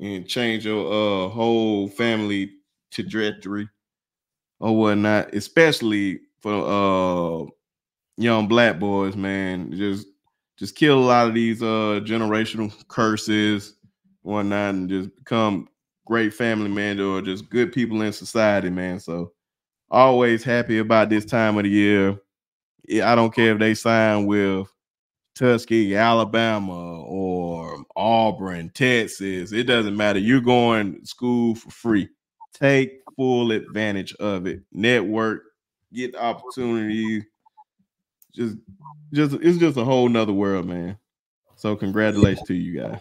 and change your uh whole family trajectory or whatnot, especially for uh young black boys, man. Just just kill a lot of these uh generational curses, whatnot, and just become great family man or just good people in society, man. So always happy about this time of the year. I don't care if they sign with Tuskegee, Alabama, or Auburn, Texas. It doesn't matter. You're going school for free. Take full advantage of it. Network, get opportunities. Just, just it's just a whole nother world, man. So congratulations to you guys.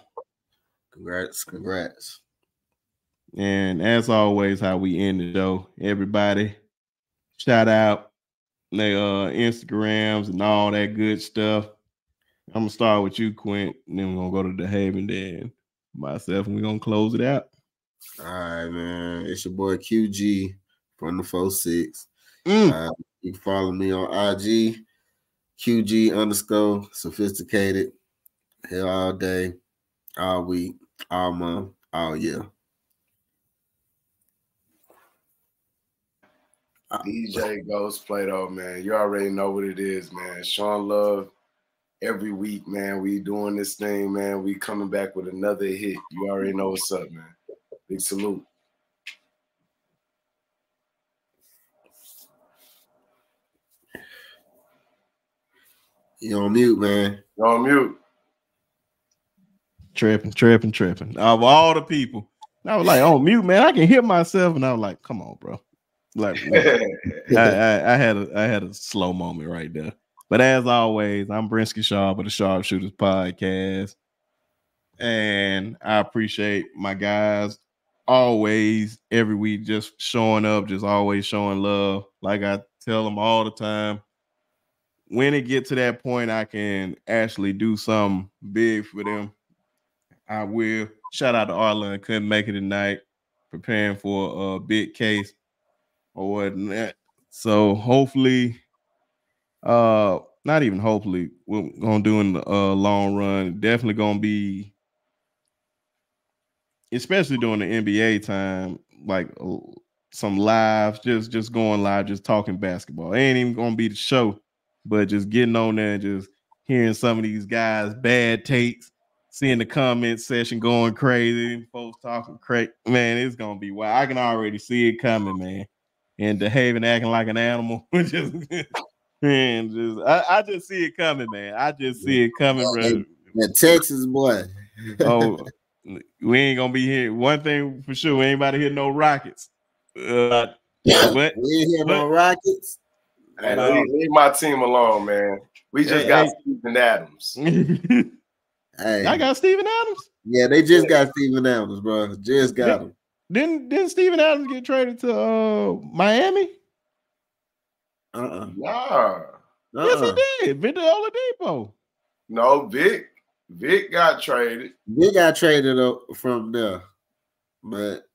Congrats, congrats. And as always, how we end the show, everybody, shout out their uh, Instagrams and all that good stuff. I'm gonna start with you, Quint, and then we're gonna go to the Haven, then myself, and we're gonna close it out. All right, man. It's your boy QG from the 46. Mm. Uh, you can follow me on IG, QG underscore sophisticated. Here all day, all week, all month, all year. DJ Ghost Plato, man. You already know what it is, man. Sean Love every week, man. We doing this thing, man. We coming back with another hit. You already know what's up, man. Big salute. You on mute, man. You on mute. Tripping, tripping, tripping. Uh, of all the people. I was like, on mute, man. I can hear myself, and I was like, come on, bro. Like, I, I, I, had a I had a slow moment right there. But as always, I'm Brinsky Shaw of the Sharpe Shooters Podcast. And I appreciate my guys always every week just showing up, just always showing love. Like I tell them all the time. When it get to that point, I can actually do something big for them. I will. Shout out to Arlen, couldn't make it tonight, preparing for a big case or whatnot. So hopefully, uh, not even hopefully, we're gonna do in the uh, long run. Definitely gonna be, especially during the NBA time, like uh, some lives, just just going live, just talking basketball. It ain't even gonna be the show, but just getting on there and just hearing some of these guys' bad takes, seeing the comment section going crazy, folks talking crazy. Man, it's gonna be wild. I can already see it coming, man and behaving, acting like an animal. just man, just I, I, just see it coming, man. I just see it coming, bro. The Texas boy. oh, we ain't gonna be here. One thing for sure, we ain't about to hit no rockets. Uh, but we ain't hear no rockets. Hey, uh, leave, leave, my team alone, man. We just hey, got hey. Steven Adams. hey, I got Steven Adams. Yeah, they just got Steven Adams, bro. Just got yeah. him. Didn't didn't Steven Adams get traded to uh, Miami? Uh-uh. Nah. Yes, he uh-uh. did. Victor Oladipo. No, Vic. Vic got traded. Vic got traded from there, but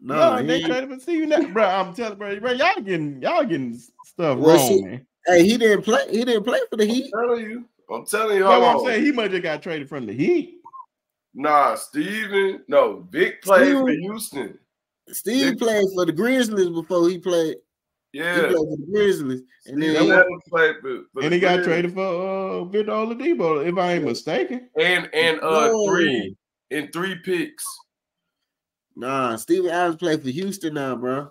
no, no they traded for Steven. Adams. bro, I'm telling bro, bro, y'all getting y'all getting stuff well, wrong, see, man. Hey, he didn't play. He didn't play for the Heat. I'm telling you. I'm telling you. What I'm saying, he might have got traded from the Heat. Nah, Steven. No, Vic played Steven, for Houston. Steve played for the Grizzlies before he played. Yeah, he played for the Grizzlies, and then he, played for, for and he got traded for uh, Victor Oladipo, if I ain't mistaken. And and uh no. three and three picks. Nah, Steven Adams played for Houston now, bro.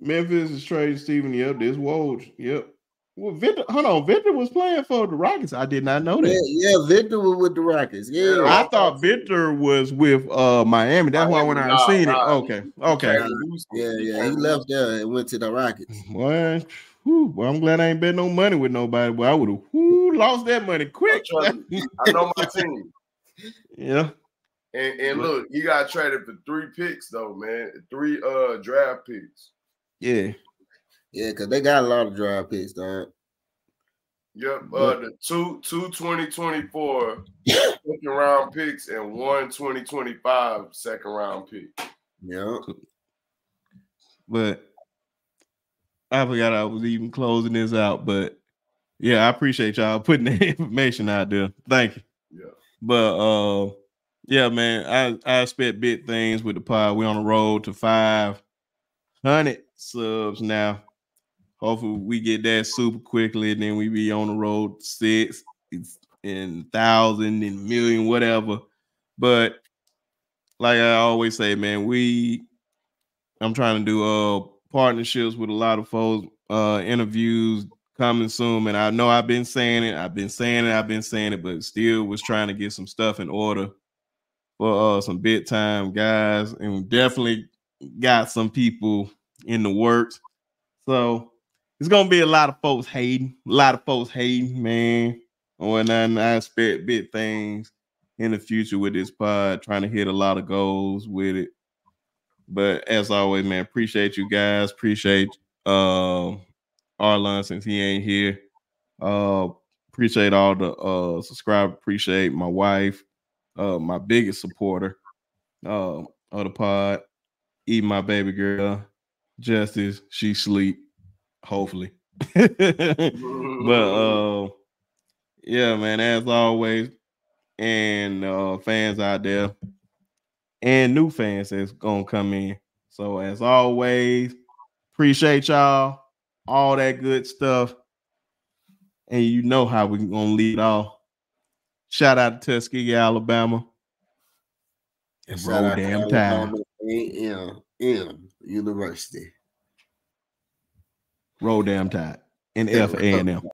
Memphis is trading Steven. Yep, this Woj. Yep. Well, Victor, hold on. Victor was playing for the Rockets. I did not know that. Yeah, yeah Victor was with the Rockets. Yeah, I thought Victor was with uh Miami. That's why when I seen it. Okay, okay. Yeah, yeah. He left there and went to the Rockets. Well, whew, well, I'm glad I ain't bet no money with nobody. But I would have lost that money quick. I know my team. yeah. And, and look, you got traded for three picks though, man. Three uh draft picks. Yeah. Yeah, because they got a lot of draft picks, dog. Yep, uh, the two two 2024 second round picks and one 2025 second round pick. Yeah. But I forgot I was even closing this out. But yeah, I appreciate y'all putting the information out there. Thank you. Yeah. But uh yeah, man, I, I expect big things with the pod. We're on the road to 500 subs now. Hopefully, we get that super quickly, and then we be on the road six and thousand and million, whatever. But like I always say, man, we I'm trying to do uh partnerships with a lot of folks, uh interviews coming soon. And I know I've been saying it, I've been saying it, I've been saying it, but still was trying to get some stuff in order for uh some big time guys, and definitely got some people in the works. So it's gonna be a lot of folks hating, a lot of folks hating, man. And I expect big things in the future with this pod, trying to hit a lot of goals with it. But as always, man, appreciate you guys. Appreciate uh Arlon since he ain't here. Uh appreciate all the uh subscribe, appreciate my wife, uh, my biggest supporter uh, of the pod. Eat my baby girl, Justice. She sleep, hopefully. but uh, yeah, man. As always, and uh, fans out there, and new fans that's gonna come in. So as always, appreciate y'all, all that good stuff, and you know how we gonna lead off. Shout out to Tuskegee, Alabama. And roll damn tide. AM, M University. Roll damn tide. And F A and M.